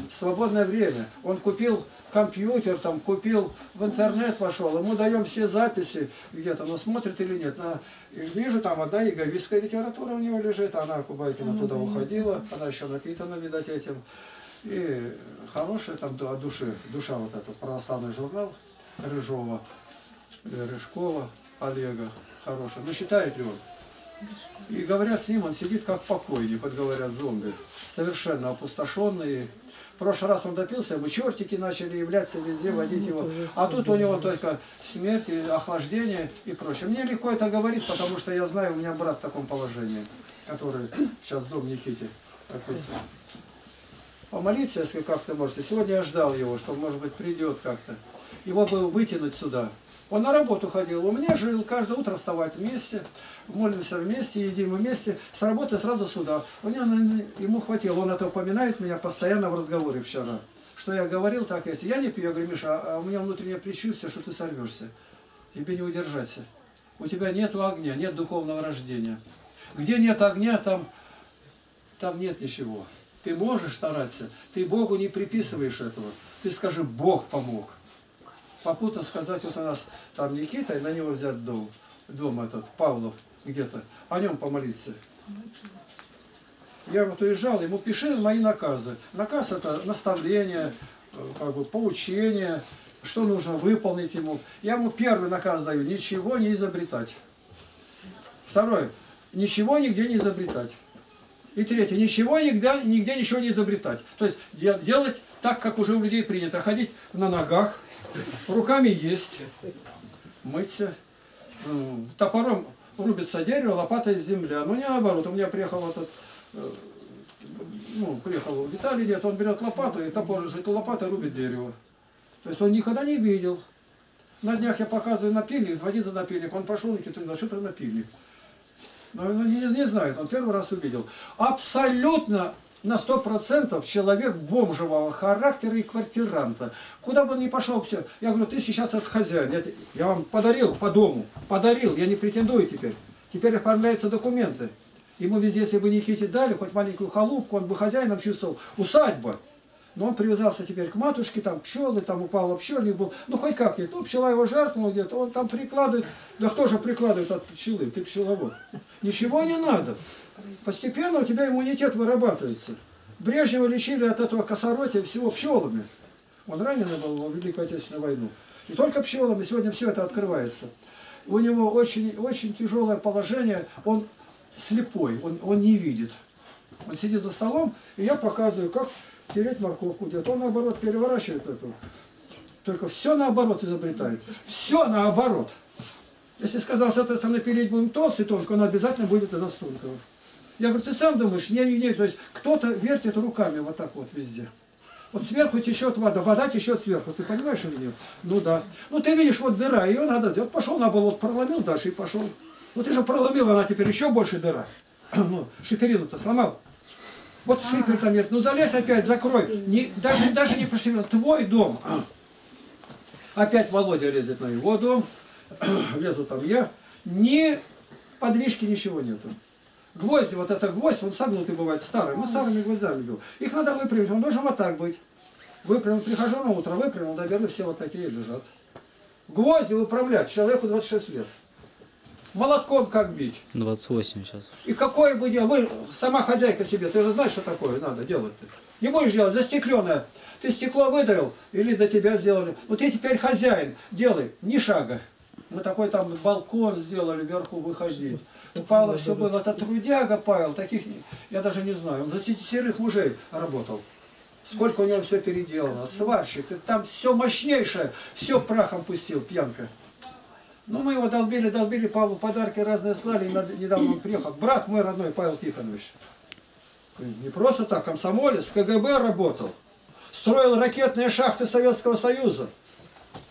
в свободное время. Он купил компьютер, там купил, в интернет вошел, ему даем все записи где-то, но смотрит или нет. На- и вижу, там одна яговистская литература у него лежит, она Кубайкина туда уходила, она еще напитана, видать, этим. И хорошая там от души, душа вот эта, православный журнал Рыжова, э, Рыжкова, Олега, хорошая. Но считает ли он? И говорят с ним, он сидит как покойник, вот говорят зомби, совершенно опустошенный. В прошлый раз он допился, ему чертики начали являться везде, водить его. А тут у него только смерть, и охлаждение и прочее. Мне легко это говорить, потому что я знаю, у меня брат в таком положении, который сейчас в дом Никите прописан. Помолиться, если как ты можете. Сегодня я ждал его, что, может быть, придет как-то. Его бы вытянуть сюда. Он на работу ходил, у меня жил, каждое утро вставать вместе, молимся вместе, едим вместе, с работы сразу сюда. У него, ему хватило, он это упоминает меня постоянно в разговоре вчера. Что я говорил, так и есть. Я не пью, я говорю, Миша, а у меня внутреннее предчувствие, что ты сорвешься. Тебе не удержаться. У тебя нет огня, нет духовного рождения. Где нет огня, там, там нет ничего. Ты можешь стараться, ты Богу не приписываешь этого. Ты скажи, Бог помог. Попутно сказать, вот у нас там Никита, и на него взять дом, дом этот, Павлов где-то, о нем помолиться. Я вот уезжал, ему пиши мои наказы. Наказ это наставление, э, как бы поучение, что нужно выполнить ему. Я ему первый наказ даю, ничего не изобретать. Второе, ничего нигде не изобретать. И третье, ничего нигде, нигде ничего не изобретать. То есть де- делать так, как уже у людей принято. Ходить на ногах, руками есть, мыться, м, топором рубится дерево, лопатой земля. Ну не наоборот, у меня приехал этот, э, ну, приехал Виталий дед, он берет лопату и топор лежит, и лопатой рубит дерево. То есть он никогда не видел. На днях я показываю напильник, звонит за напильник, он пошел, Никита, за что это напильник? Но он не, не знает, он первый раз увидел. Абсолютно на сто процентов человек бомжевого характера и квартиранта. Куда бы он ни пошел, все. Я говорю, ты сейчас этот хозяин. Я, я вам подарил по дому. Подарил, я не претендую теперь. Теперь оформляются документы. Ему везде, если бы Никите дали, хоть маленькую халупку, он бы хозяином чувствовал. Усадьба. Но он привязался теперь к матушке, там пчелы, там упал пчельник был. Ну хоть как-нибудь. Ну пчела его жаркнула где-то, он там прикладывает. Да кто же прикладывает от пчелы? Ты пчеловод. Ничего не надо. Постепенно у тебя иммунитет вырабатывается. Брежнева лечили от этого косоротия всего пчелами. Он раненый был во Великую Отечественную войну. Не только пчелами, сегодня все это открывается. У него очень, очень тяжелое положение, он слепой, он, он не видит. Он сидит за столом, и я показываю, как тереть морковку где-то. Он наоборот переворачивает эту. Только все наоборот изобретает. Все наоборот. Если сказал, с этой стороны пилить будем толстый тонко, он обязательно будет из тонкого. Я говорю, ты сам думаешь? Не, не, не. То есть кто-то вертит руками вот так вот везде. Вот сверху течет вода, вода течет сверху. Ты понимаешь или нет? Ну да. Ну ты видишь, вот дыра, ее надо сделать. Пошел на болот, проломил дальше и пошел. Ну ты же проломил, она теперь еще больше дыра. Ну, шиферину-то сломал. Вот шифер там есть. Ну залезь опять, закрой. Не, даже, даже не пошевел. Твой дом. Опять Володя лезет на его дом. Лезу там я. Ни подвижки, ничего нету. Гвозди, вот это гвоздь, он согнутый бывает, старый. Мы старыми гвоздями бьем. Их надо выпрямить, он должен вот так быть. Выпрямил, прихожу на утро, выпрямил, наверное, все вот такие лежат. Гвозди выправлять, человеку 26 лет. Молотком как бить. 28 сейчас. И какое бы дело, вы сама хозяйка себе, ты же знаешь, что такое надо делать -то. Не будешь делать, застекленное. Ты стекло выдавил, или до тебя сделали. Вот ты теперь хозяин, делай, ни шага. Мы такой там балкон сделали, вверху выходить. У Павла все было, это трудяга Павел, таких, я даже не знаю, он за десятерых мужей работал. Сколько у него все переделано, сварщик, там все мощнейшее, все прахом пустил, пьянка. Ну, мы его долбили, долбили, Павлу подарки разные слали, и недавно он приехал. Брат мой родной, Павел Тихонович. Не просто так, комсомолец, в КГБ работал. Строил ракетные шахты Советского Союза.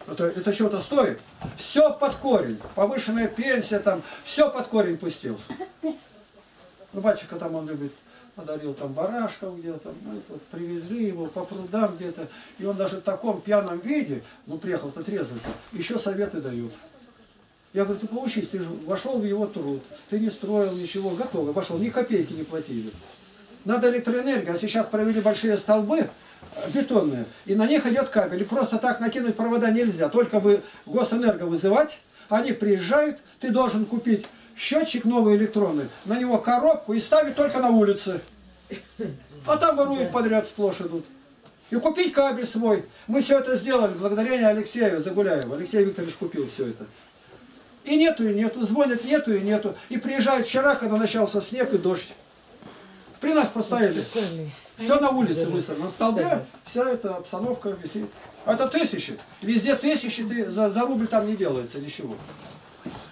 Это, это что-то стоит. Все под корень. Повышенная пенсия там, все под корень пустил. Ну, батюшка там он любит, подарил там барашков где-то, мы вот привезли его по прудам где-то. И он даже в таком пьяном виде, ну, приехал-то трезвый, еще советы дают. Я говорю, ты поучись, ты же вошел в его труд, ты не строил ничего, готовый, вошел, ни копейки не платили. Надо электроэнергия, а сейчас провели большие столбы, бетонные, и на них идет кабель. И просто так накинуть провода нельзя. Только вы госэнерго вызывать, они приезжают, ты должен купить счетчик новый электронный, на него коробку и ставить только на улице. А там воруют подряд сплошь идут. И купить кабель свой. Мы все это сделали благодаря Алексею Загуляеву. Алексей Викторович купил все это. И нету, и нету. Звонят, нету, и нету. И приезжают вчера, когда начался снег и дождь. При нас поставили. Все на улице выставлено. На столбе вся эта обстановка висит. Это тысячи. Везде тысячи, ты, за, за рубль там не делается ничего.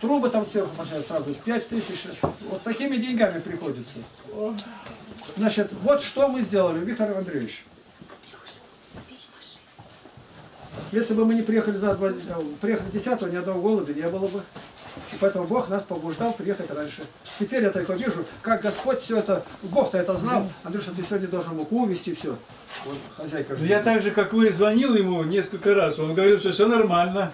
Трубы там сверху можно сразу, пять тысяч. Вот такими деньгами приходится. Значит, вот что мы сделали, Виктор Андреевич. Если бы мы не приехали за два, приехали 10 ни одного голода не было бы. И поэтому Бог нас побуждал приехать раньше. Теперь я только вижу, как Господь все это, Бог-то это знал. Андрюша, ты сегодня должен муку увезти, все. Вот хозяйка же. Я так же, как вы, звонил ему несколько раз. Он говорил, что все нормально.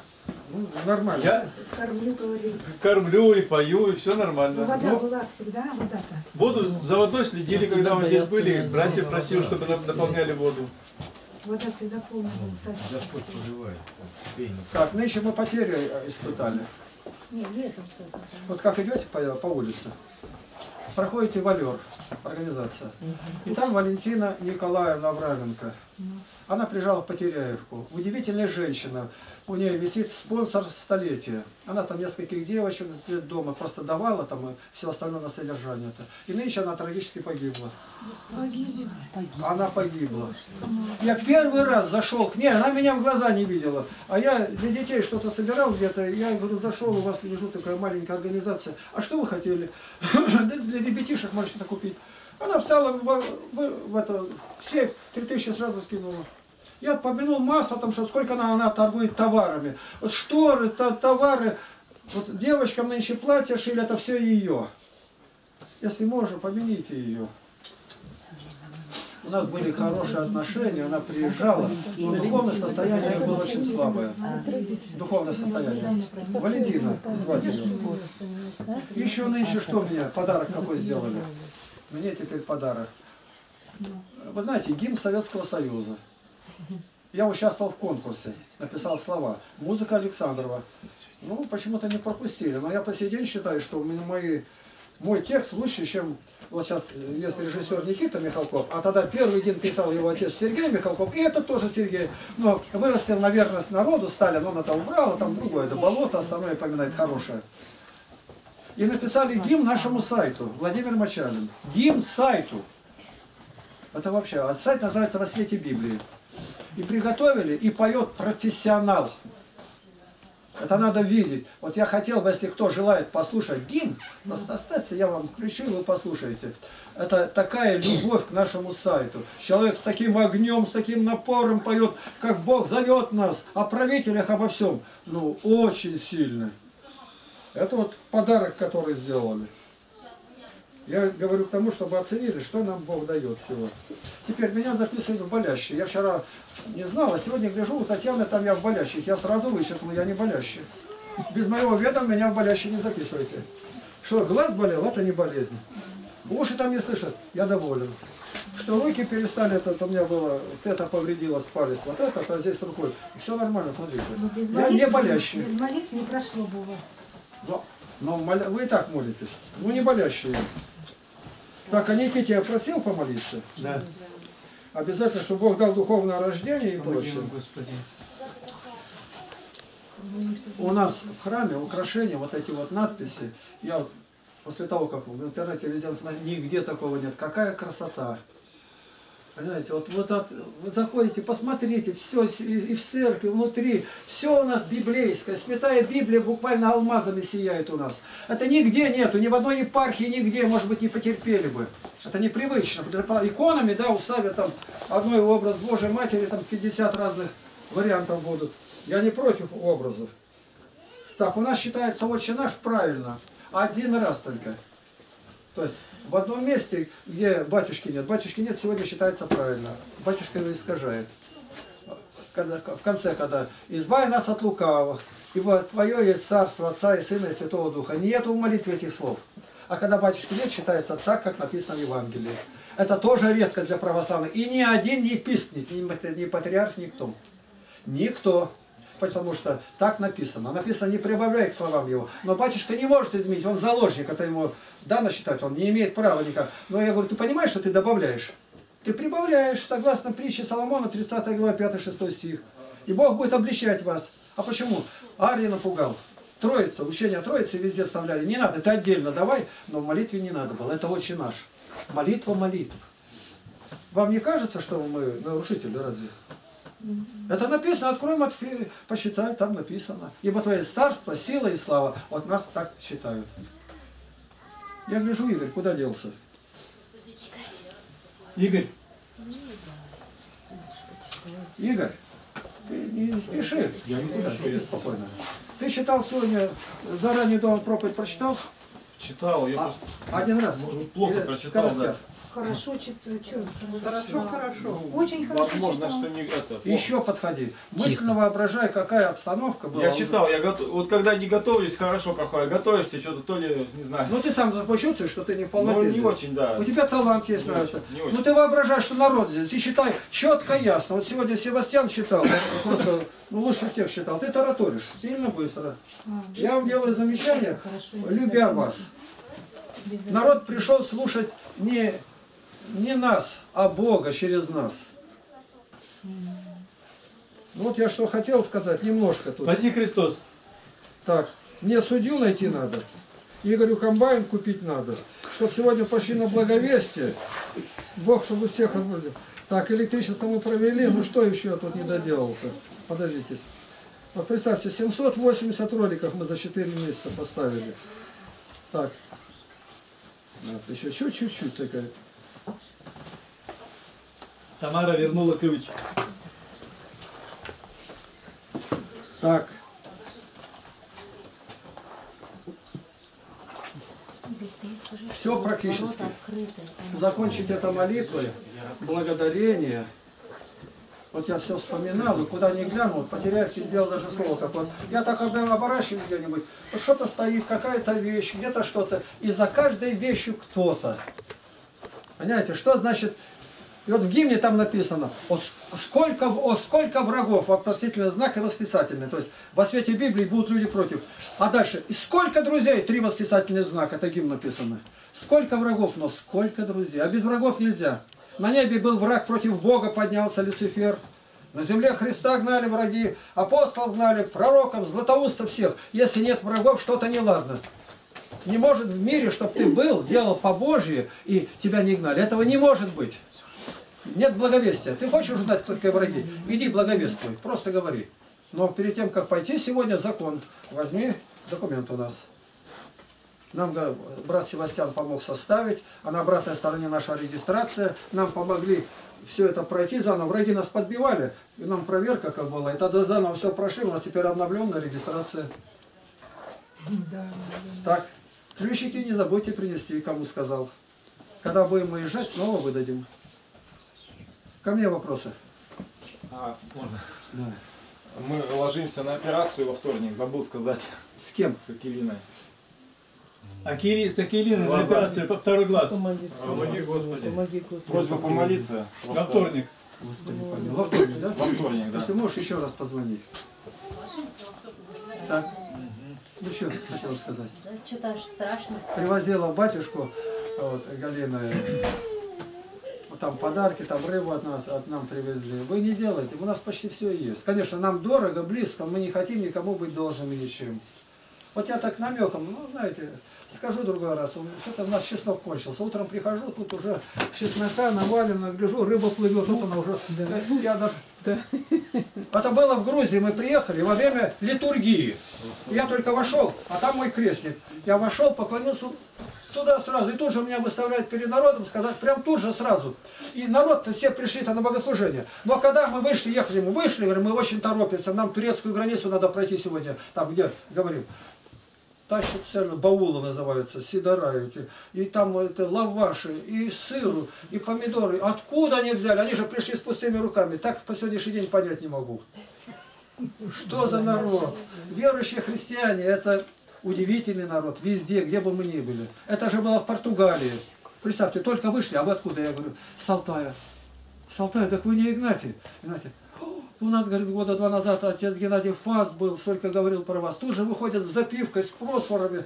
Ну, нормально. Я Кормлю, говорили. кормлю и пою, и все нормально. Ну, вода Ну, была всегда, вода-то. воду за водой следили, когда мы здесь были. Братья просили, чтобы нам наполняли воду. Вода всегда полная. Господь поживает. Как, нынче мы потери э, испытали. Нет, летом только. Вот как идете по, по улице, проходите валер, организация. И там Валентина Николаевна Авраменко. Она приезжала в Потеряевку. Удивительная женщина. У нее висит спонсор столетия. Она там нескольких девочек с дома просто давала там и все остальное на содержание. -то. И нынче она трагически погибла. Она погибла. Я первый раз зашел к ней, она меня в глаза не видела. А я для детей что-то собирал где-то. Я говорю, зашел, у вас лежу такая маленькая организация. А что вы хотели? Для ребятишек можете купить. Она встала в, в, в это, в сейф, 3000 сразу скинула. Я помянул массу, там, что сколько она, она торгует товарами. Вот шторы, та, товары, вот девочкам нынче платья шили, это все ее. Если можно, помяните ее. У нас были хорошие отношения, она приезжала, но духовное состояние было очень слабое. Духовное состояние. Валентина, звать ее. Еще нынче что мне, подарок какой сделали? Мне теперь подарок. Вы знаете, гимн Советского Союза. Я участвовал в конкурсе, написал слова. Музыка Александрова. Ну, почему-то не пропустили. Но я по сей день считаю, что мои, мой текст лучше, чем... Вот сейчас есть режиссер Никита Михалков, а тогда первый гимн писал его отец Сергей Михалков, и это тоже Сергей. Но вырастил на верность народу, Сталин, он это убрал, а там другое, это болото, остальное поминает хорошее. И написали гимн нашему сайту, Владимир Мачалин. Гимн сайту. Это вообще, а сайт называется «Во свете Библии». И приготовили, и поет профессионал. Это надо видеть. Вот я хотел бы, если кто желает послушать гимн, просто я вам включу, вы послушаете. Это такая любовь к нашему сайту. Человек с таким огнем, с таким напором поет, как Бог зовет нас, о правителях, обо всем. Ну, очень сильно. Это вот подарок, который сделали. Я говорю к тому, чтобы оценили, что нам Бог дает всего. Теперь меня записывают в болящие. Я вчера не знал, а сегодня гляжу, у Татьяны там я в болящих. Я сразу вычеркнул, я не болящий. Без моего ведома меня в болящие не записывайте. Что, глаз болел, это не болезнь. Уши там не слышат, я доволен. Что руки перестали, это у меня было, вот это повредилось палец, вот это, а здесь рукой. Все нормально, смотрите. Ну, Я не болящий. Без молитвы не прошло бы у вас. Но, но моля- вы и так молитесь. Ну не болящие. Так, а Никите я просил помолиться? Да. Обязательно, чтобы Бог дал духовное рождение и прочее. Господи. У нас в храме украшения, вот эти вот надписи, я после того, как в интернете везде нигде такого нет. Какая красота! Понимаете, вот, вот от- вы заходите, посмотрите, все и в церкви, внутри, все у нас библейское, святая Библия буквально алмазами сияет у нас. Это нигде нету, ни в одной епархии, нигде, может быть, не потерпели бы. Это непривычно. Иконами, да, уставят там одной образ Божьей Матери, там 50 разных вариантов будут. Я не против образов. Так, у нас считается отче наш правильно, один раз только. То есть в одном месте, где батюшки нет, батюшки нет, сегодня считается правильно. Батюшка его искажает. Когда, в конце, когда «Избавь нас от лукавого, ибо Твое есть царство Отца и Сына и Святого Духа». Нету в молитве этих слов. А когда батюшки нет, считается так, как написано в Евангелии. Это тоже редко для православных. И ни один не писник, ни, ни патриарх, никто. Никто. Потому что так написано. Написано, не прибавляй к словам его. Но батюшка не может изменить, он заложник, это ему дано считать, он не имеет права никак. Но я говорю, ты понимаешь, что ты добавляешь? Ты прибавляешь, согласно притче Соломона, 30 глава, 5-6 стих. И Бог будет обличать вас. А почему? Ария напугал. Троица, учение о Троице везде вставляли. Не надо, это отдельно давай, но в молитве не надо было. Это очень наш. Молитва молитв. Вам не кажется, что мы нарушители разве? Это написано, открой Матфея, там написано. Ибо твое царство, сила и слава. Вот нас так считают. Я гляжу, Игорь, куда делся? Игорь, Игорь, ты не спеши. Я не спешу. спокойно. Ты читал сегодня, заранее дома проповедь прочитал? Читал, я А, просто... Один раз. Может плохо Или прочитал, скоростях? Хорошо, читаю. Чё, Хорошо, хорошо. Очень хорошо Возможно, читал. что не это. Еще подходи. Мысленно воображай, какая обстановка была. Я читал, я готов. Вот когда не готовлюсь, хорошо проходит. Готовишься, что-то то ли, не знаю. Ну ты сам почувствуешь, что ты не в Ну, не здесь. очень, да. У тебя талант есть Не на очень, это. не очень. Ну ты воображаешь, что народ здесь. И считай четко, ясно. Вот сегодня Севастьян считал, просто ну, лучше всех считал. Ты тараторишь сильно быстро. А, Я вам делаю замечание, Хорошо, любя вас. Народ пришел слушать не, не нас, а Бога через нас. Вот я что хотел сказать, немножко тут. спаси Христос. Так, мне судью найти надо. Игорю комбайн купить надо. Чтоб сегодня пошли на благовестие. Бог, чтобы всех отбросил. Так, электричество мы провели. Ну что еще я тут не доделал-то? Подождите. Вот представьте, 780 роликов мы за 4 месяца поставили. Так. Вот, еще чуть-чуть такая. Тамара вернула ключ. Так. Все практически. Закончить это молитвой, благодарение. Вот я все вспоминал, и куда ни гляну, вот потеряевки сделал даже слово, как вот. Я так оборачиваюсь где-нибудь, вот что-то стоит, какая-то вещь, где-то что-то, и за каждой вещью кто-то. Понимаете, что значит, и вот в гимне там написано, о, сколько, о, сколько врагов, вопросительный знак и восклицательный. То есть во свете Библии будут люди против. А дальше, и сколько друзей, три восклицательных знака, это гимн написано. Сколько врагов, но сколько друзей. А без врагов нельзя. На небе был враг против Бога, поднялся Люцифер. На земле Христа гнали враги, апостолов гнали, пророков, златоустов всех. Если нет врагов, что-то неладно. Не может в мире, чтобы ты был, делал по Божьи, и тебя не гнали. Этого не может быть. Нет благовестия. Ты хочешь узнать, кто такие враги? Иди благовествуй. Просто говори. Но перед тем, как пойти сегодня, закон. Возьми документ у нас. Нам брат Севастьян помог составить, а на обратной стороне наша регистрация. Нам помогли все это пройти заново. Враги нас подбивали, и нам проверка как была. И тогда заново все прошли, у нас теперь обновленная регистрация. Да, Так, ключики не забудьте принести, кому сказал. Когда будем уезжать, снова выдадим. Ко мне вопросы. А, можно? Мы ложимся на операцию во вторник, забыл сказать. С кем? С Акелиной. А Кири, с Акелиной на операцию по второй глаз. Помоги, Господи. Помоги, Господи. Просьба помолиться. Во вторник. Господи, помилуй. Во вторник, да? Во вторник, да. Если можешь, еще раз позвони. Так. Ну что хотел сказать? Да, что-то аж страшно стало. Привозила батюшку, вот, Галина, вот там подарки, там рыбу от нас, от нам привезли. Вы не делайте, у нас почти все есть. Конечно, нам дорого, близко, мы не хотим никому быть должными ничем. Вот я так намеком, ну, знаете, скажу другой раз, что-то у нас чеснок кончился. Утром прихожу, тут уже чеснока навалено, гляжу, рыба плывет, тут она уже, я даже... Это было в Грузии, мы приехали во время литургии. Я только вошел, а там мой крестник. Я вошел, поклонился туда сразу, и тут же меня выставляют перед народом, сказать, прям тут же сразу. И народ все пришли-то на богослужение. Но когда мы вышли, ехали, мы вышли, говорим, мы очень торопимся, нам турецкую границу надо пройти сегодня, там где, говорим, тащат целую, баулы называются, сидора эти, и там это лаваши, и сыру, и помидоры. Откуда они взяли? Они же пришли с пустыми руками. Так по сегодняшний день понять не могу. Что за народ? Верующие христиане, это удивительный народ, везде, где бы мы ни были. Это же было в Португалии. Представьте, только вышли, а вы откуда? Я говорю, с Алтая. С Алтая, так вы не Игнатий. Игнатий, у нас, говорит, года два назад отец Геннадий Фас был, столько говорил про вас. Тут же выходят с запивкой, с просфорами.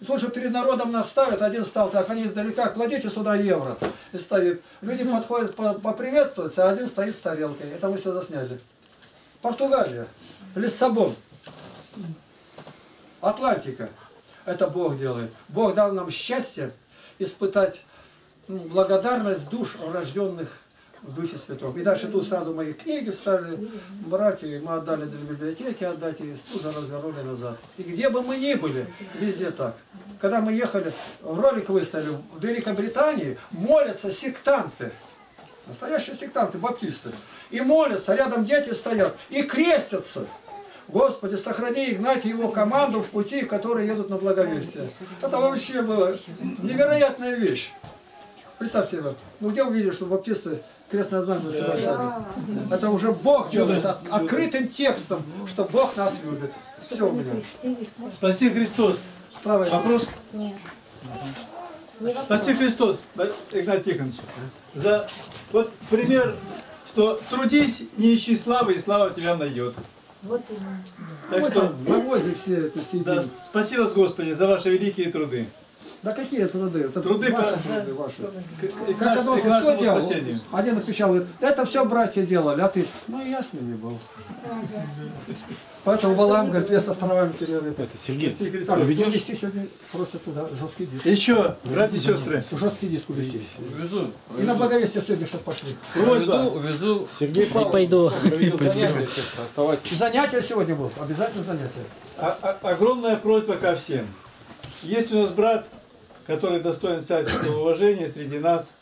И тут же перед народом нас ставят, один стал так, они издалека, кладите сюда евро. И стоит. Люди подходят по- поприветствоваться, а один стоит с тарелкой. Это мы все засняли. Португалия. Лиссабон. Атлантика. Это Бог делает. Бог дал нам счастье испытать ну, благодарность душ, рожденных в Духе Святом. И дальше тут сразу мои книги стали брать, и мы отдали для библиотеки отдать, и тут же развернули назад. И где бы мы ни были, везде так. Когда мы ехали, ролик выставили, в Великобритании молятся сектанты. Настоящие сектанты, баптисты. И молятся, рядом дети стоят, и крестятся. Господи, сохрани Игнатия и его команду в пути, которые едут на благовестие. Это вообще была невероятная вещь. Представьте себе, ну где видели, что баптисты крестное знамя совершали? Это уже Бог делает от- открытым текстом, что Бог нас любит. Все у меня. Спаси Христос. Слава Вопрос? Нет. Спаси Христос, Игнат Тихонович. За вот пример, что трудись, не ищи славы, и слава тебя найдет. Вот именно. Так Вот что в навозе все это сидим. да, спаси вас, Господи, за ваши великие труды. Да какие труды? Это Труды ваши по- труды ваши. И к, Как оно к нашему делал? спасению. Один отвечал, говорит, это все братья делали, а ты, ну я с ними был. Поэтому Валам, говорит, вес островами перерыв. Это Сергей. Так, Христос. увести сегодня просто туда жесткий диск. Еще, братья и сестры, Жесткий диск увести. Увезу. И на благовестие сегодня чтобы пошли. просьба. увезу. Сергей Павлович. пойду. Занятия, занятия сегодня будут, обязательно занятия. А- а- огромная просьба ко всем. Есть у нас брат, который достоин всяческого уважения среди нас,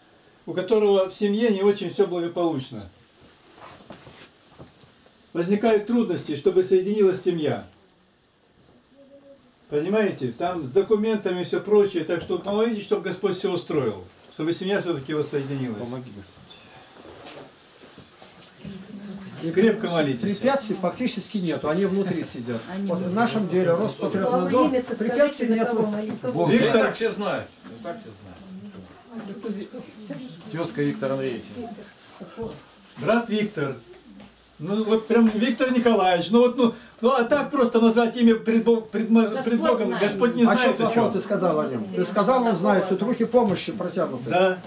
у которого в семье не очень все благополучно. Возникают трудности, чтобы соединилась семья. Понимаете? Там с документами и все прочее. Так что помолитесь, чтобы Господь все устроил. Чтобы семья все-таки воссоединилась. Помоги, Господь. И крепко молитесь. Препятствий фактически нету, они внутри сидят. Вот в нашем деле Роспотребнадзор препятствий нету. Виктор- знает. так все знают. И так все знают. Тезка Виктор Андреевич. Брат Виктор. Ну вот прям Виктор Николаевич. Ну вот, ну, ну а так просто назвать имя пред, Бог- пред мо- пред Богом, знает. Господь не а что знает о чем. ты сказал о нем? Ты сказал, он знает, тут руки помощи протянуты. Да,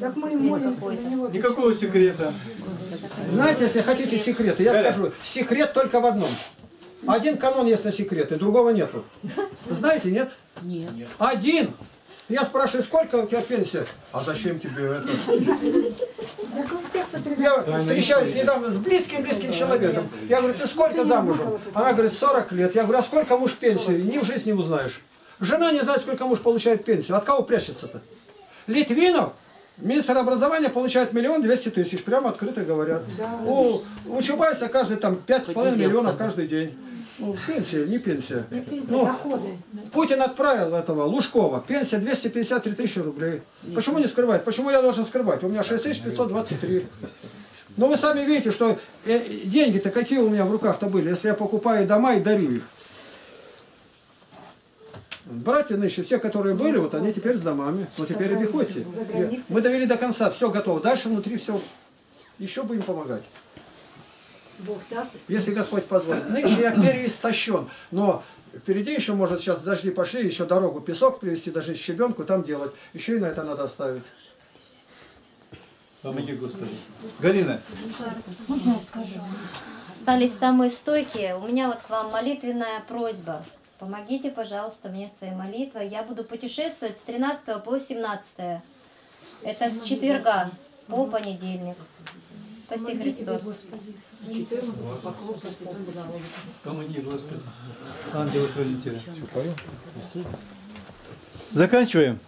Так мы и молимся за него. никакого секрета. Знаете, если хотите секреты, я Галя. скажу, секрет только в одном. Один канон есть на секреты, другого нету. Знаете, нет? Нет. Один. Я спрашиваю, сколько у тебя пенсия? А зачем тебе это? Так у всех по 13 Я встречаюсь недавно с близким-близким человеком. Я говорю, ты сколько замужем? Она говорит, 40 лет. Я говорю, а сколько муж пенсию? Ни в жизни не узнаешь. Жена не знает, сколько муж получает пенсию. От кого прячется-то? Литвинов, министр образования, получает миллион двести тысяч. Прямо открыто говорят. У, у Чубайса каждый там пять с половиной миллионов каждый день. Ну, пенсия, не пенсия. Не пенсия, Ну, доходы. Путин отправил этого Лужкова. Пенсия 253 тысячи рублей. Почему не скрывать? Почему я должен скрывать? У меня 6523. Но вы сами видите, что э, деньги-то какие у меня в руках-то были, если я покупаю дома и дарю их. Братья нынче, все, которые были, вот они теперь с домами. Но теперь границей. Мы довели до конца, все готово. Дальше внутри все. Еще будем помогать. Бог даст. Если Господь позволит. Нынче я переистощен, но впереди еще, может, сейчас дожди пошли, еще дорогу, песок привезти, даже щебенку там делать. Еще и на это надо оставить. Помоги, Господи. Галина, Можно я скажу? Остались самые стойкие. У меня вот к вам молитвенная просьба. Помогите, пожалуйста, мне своей молитвой. Я буду путешествовать с 13 по 17. Это с четверга по понедельник. Спаси Христос. помоги, Господи. Ангелы хранители. Заканчиваем.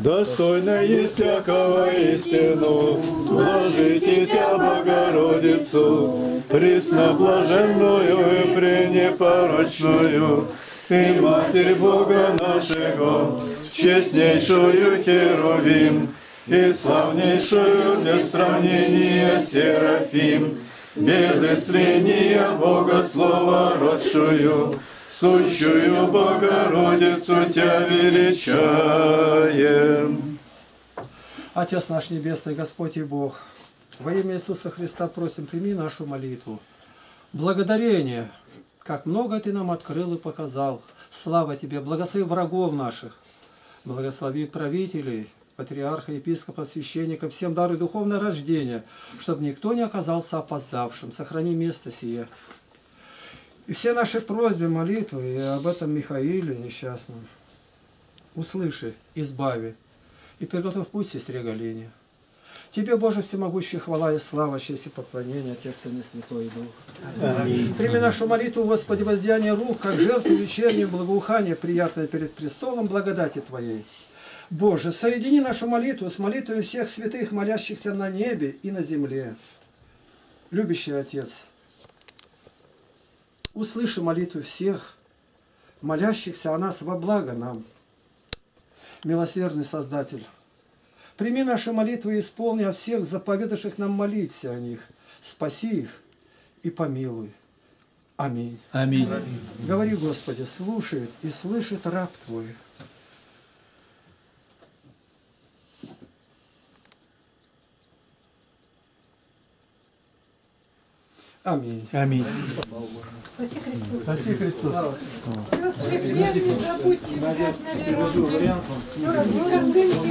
Достойно есть всякого истину, Вложите тебя, Богородицу, Пресноблаженную и пренепорочную, И Матерь Бога нашего, Честнейшую Херувим, И славнейшую без сравнения Серафим, Без исцеления Бога Слова родшую, Сущую Богородицу Тебя величаем. Отец наш Небесный, Господь и Бог, во имя Иисуса Христа просим, прими нашу молитву. Благодарение, как много Ты нам открыл и показал. Слава Тебе, благослови врагов наших, благослови правителей, патриарха, епископа, священника, всем даруй духовное рождение, чтобы никто не оказался опоздавшим. Сохрани место сие. И все наши просьбы, молитвы, и об этом Михаиле несчастном, услыши, избави, и приготовь путь сестре Галине. Тебе, Боже Всемогущий, хвала и слава, честь и поклонение, Отец и Святой и Дух. Аминь. Прими нашу молитву, Господи, воздеяние рук, как жертву вечернее благоухание, приятное перед престолом благодати Твоей. Боже, соедини нашу молитву с молитвой всех святых, молящихся на небе и на земле. Любящий Отец, услыши молитву всех, молящихся о нас во благо нам. Милосердный Создатель, прими наши молитвы и исполни о всех заповедавших нам молиться о них. Спаси их и помилуй. Аминь. Аминь. Говори, Господи, слушает и слышит раб Твой. Аминь. Аминь. Спаси Христос. Спаси Христос. Сестры, плен не забудьте взять на веревке. Все равно косынки